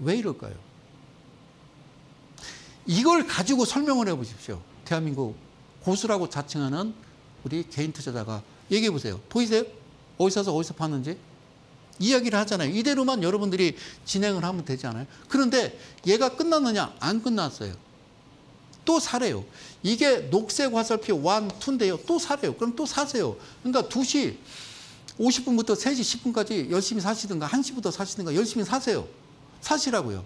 왜 이럴까요? 이걸 가지고 설명을 해 보십시오. 대한민국 고수라고 자칭하는 우리 개인 투자자가 얘기해 보세요. 보이세요? 어디서 어디서 파는지? 이야기를 하잖아요. 이대로만 여러분들이 진행을 하면 되지 않아요? 그런데 얘가 끝났느냐? 안 끝났어요. 또 사래요. 이게 녹색 화살표 1, 2인데요. 또 사래요. 그럼 또 사세요. 그러니까 2시 50분부터 3시 10분까지 열심히 사시든가 1시부터 사시든가 열심히 사세요. 사시라고요.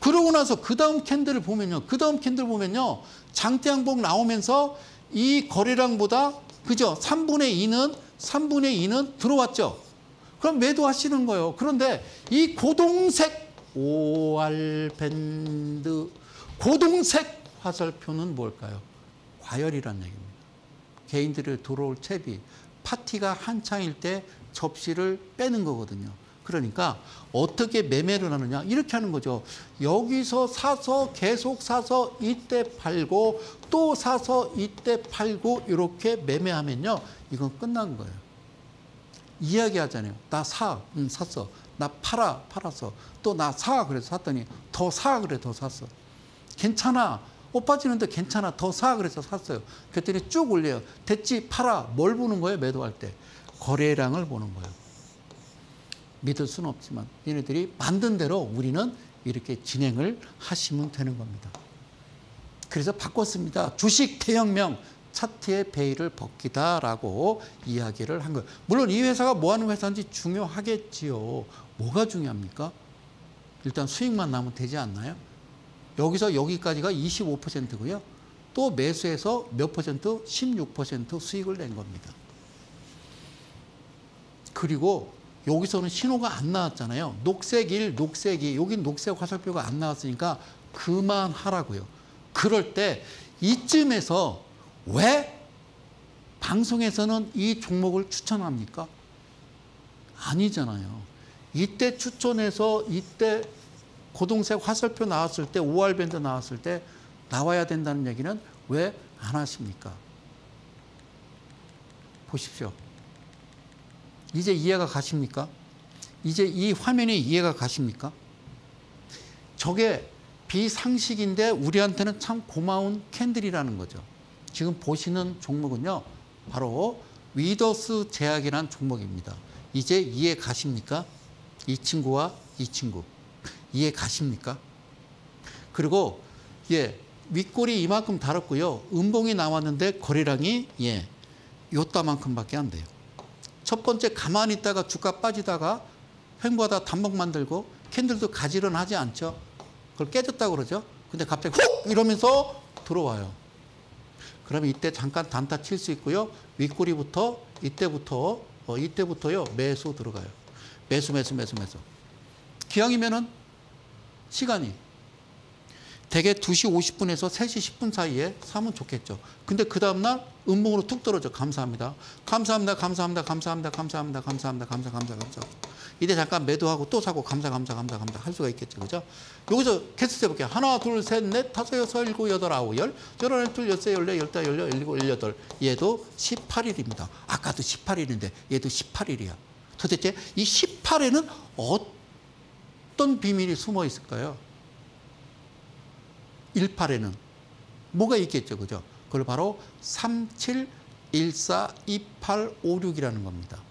그러고 나서 그 다음 캔들을 보면요. 그 다음 캔들 보면요. 장대양봉 나오면서 이 거래량보다 그죠? 3분의 2는 3분의 2는 들어왔죠. 그럼 매도하시는 거예요. 그런데 이 고동색 OR 밴드 고동색 화살표는 뭘까요? 과열이란 얘기입니다. 개인들이 들어올 채비, 파티가 한창일 때 접시를 빼는 거거든요. 그러니까 어떻게 매매를 하느냐 이렇게 하는 거죠. 여기서 사서 계속 사서 이때 팔고 또 사서 이때 팔고 이렇게 매매하면요. 이건 끝난 거예요. 이야기하잖아요. 나 사, 응, 샀어. 나 팔아, 팔았어. 또 나 사, 그래서 샀더니 더 사, 그래, 더 샀어. 괜찮아. 옷 빠지는데 괜찮아. 더 사, 그래서 샀어요. 그랬더니 쭉 올려요. 됐지, 팔아. 뭘 보는 거예요, 매도할 때? 거래량을 보는 거예요. 믿을 수는 없지만 얘네들이 만든 대로 우리는 이렇게 진행을 하시면 되는 겁니다. 그래서 바꿨습니다. 주식 대혁명 차트의 베일을 벗기다라고 이야기를 한 거예요. 물론 이 회사가 뭐 하는 회사인지 중요하겠지요. 뭐가 중요합니까? 일단 수익만 나면 되지 않나요? 여기서 여기까지가 25%고요. 또 매수해서 몇 퍼센트? 16% 수익을 낸 겁니다. 그리고 여기서는 신호가 안 나왔잖아요. 녹색 1, 녹색 2, 여기 녹색 화살표가 안 나왔으니까 그만하라고요. 그럴 때 이쯤에서 왜 방송에서는 이 종목을 추천합니까? 아니잖아요. 이때 추천해서 이때 고동색 화살표 나왔을 때 OR 밴드 나왔을 때 나와야 된다는 얘기는 왜 안 하십니까? 보십시오. 이제 이해가 가십니까? 이제 이 화면이 이해가 가십니까? 저게 비상식인데 우리한테는 참 고마운 candle이라는 거죠. 지금 보시는 종목은요. 바로 위더스 제약이라는 종목입니다. 이제 이해 가십니까? 이 친구와 이 친구. 이해 가십니까? 그리고 예, 윗골이 이만큼 달았고요. 음봉이 나왔는데 거래량이 예, 요따만큼밖에 안 돼요. 첫 번째 가만히 있다가 주가 빠지다가 횡보하다 단목 만들고 캔들도 가지런 하지 않죠. 그걸 깨졌다고 그러죠. 근데 갑자기 훅 이러면서 들어와요. 그러면 이때 잠깐 단타 칠 수 있고요. 윗꼬리부터 이때부터 어, 이때부터요 매수 들어가요. 매수 매수 매수 매수. 기왕이면은 시간이 대개 2시 50분에서 3시 10분 사이에 사면 좋겠죠. 근데 그 다음날 음봉으로 툭 떨어져. 감사합니다. 감사합니다. 감사합니다. 감사합니다. 감사합니다. 감사합니다. 감사, 감사, 감사. 이때 잠깐 매도하고 또 사고 감사, 감사, 감사, 감사 할 수가 있겠죠. 그죠? 여기서 개수 세볼게요. 하나, 둘, 셋, 넷, 다섯, 여섯, 일곱, 여덟, 아홉, 열. 열하나, 둘, 여섯, 열네, 열다, 열여, 일곱, 열여덟. 얘도 18일입니다. 아까도 18일인데 얘도 18일이야. 도대체 이 18에는 어떤 비밀이 숨어 있을까요? 18에는 뭐가 있겠죠. 그죠? 그걸 바로 37142856이라는 겁니다.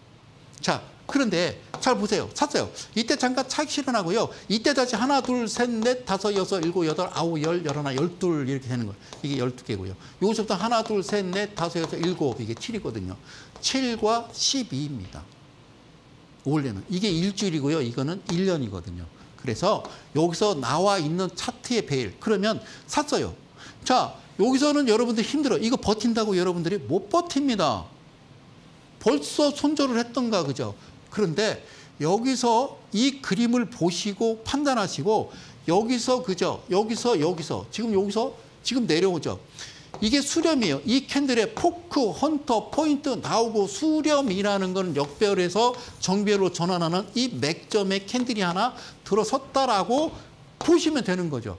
자, 그런데 잘 보세요. 샀어요. 이때 잠깐 차익 실현하고요. 이때 다시 하나, 둘, 셋, 넷, 다섯, 여섯, 일곱, 여덟, 아홉, 열, 열하나, 열둘 이렇게 되는 거예요. 이게 열두 개고요. 여기서부터 하나, 둘, 셋, 넷, 다섯, 여섯, 일곱 이게 7이거든요. 7과 12입니다. 원래는 이게 일주일이고요. 이거는 1년이거든요. 그래서 여기서 나와 있는 차트의 베일 그러면 샀어요. 자 여기서는 여러분들 힘들어. 이거 버틴다고 여러분들이 못 버팁니다. 벌써 손절을 했던가 그죠? 그런데 여기서 이 그림을 보시고 판단하시고 여기서 그죠? 여기서 여기서 지금 여기서 지금 내려오죠. 이게 수렴이에요. 이 candle의 fork, hunter, point 나오고 수렴이라는 건 역배열에서 정배열로 전환하는 이 맥점의 candle이 하나 들어섰다라고 보시면 되는 거죠.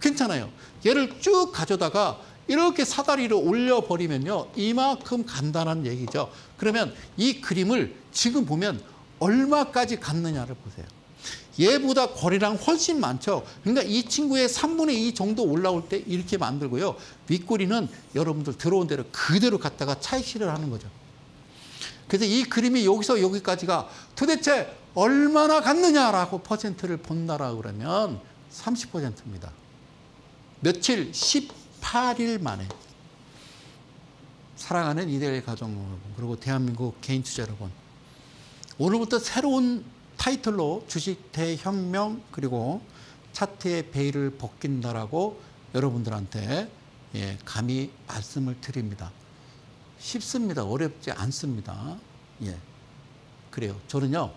괜찮아요. 얘를 쭉 가져다가 이렇게 사다리를 올려버리면요. 이만큼 간단한 얘기죠. 그러면 이 그림을 지금 보면 얼마까지 갔느냐를 보세요. 얘보다 거리랑 훨씬 많죠. 그러니까 이 친구의 3분의 2 정도 올라올 때 이렇게 만들고요. 윗꼬리는 여러분들 들어온 대로 그대로 갖다가 차익실을 하는 거죠. 그래서 이 그림이 여기서 여기까지가 도대체 얼마나 갔느냐라고 퍼센트를 본다라 그러면 30%입니다. 며칠 18일 만에 사랑하는 이대의 가정 여러분 그리고 대한민국 개인 투자 여러분 오늘부터 새로운 타이틀로 주식 대혁명 그리고 차트의 베일을 벗긴다라고 여러분들한테 예, 감히 말씀을 드립니다. 쉽습니다. 어렵지 않습니다. 예. 그래요. 저는요,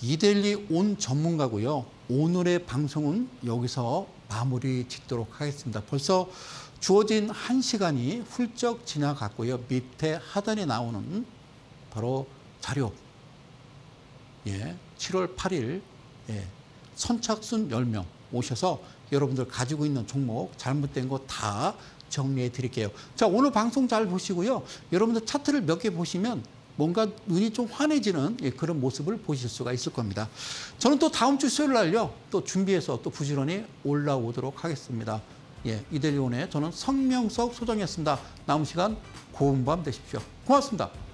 이델리 온 전문가고요. 오늘의 방송은 여기서 마무리 짓도록 하겠습니다. 벌써 주어진 한 시간이 훌쩍 지나갔고요. 밑에 하단에 나오는 바로 자료. 예, 7월 8일 예, 선착순 10명 오셔서 여러분들 가지고 있는 종목 잘못된 거 다 정리해 드릴게요. 자, 오늘 방송 잘 보시고요. 여러분들 차트를 몇 개 보시면 뭔가 눈이 좀 환해지는 예, 그런 모습을 보실 수가 있을 겁니다. 저는 또 다음 주 수요일 날요. 또 준비해서 또 부지런히 올라오도록 하겠습니다. 예, 이대리온의 저는 성명석 소장이었습니다. 남은 시간 고운 밤 되십시오. 고맙습니다.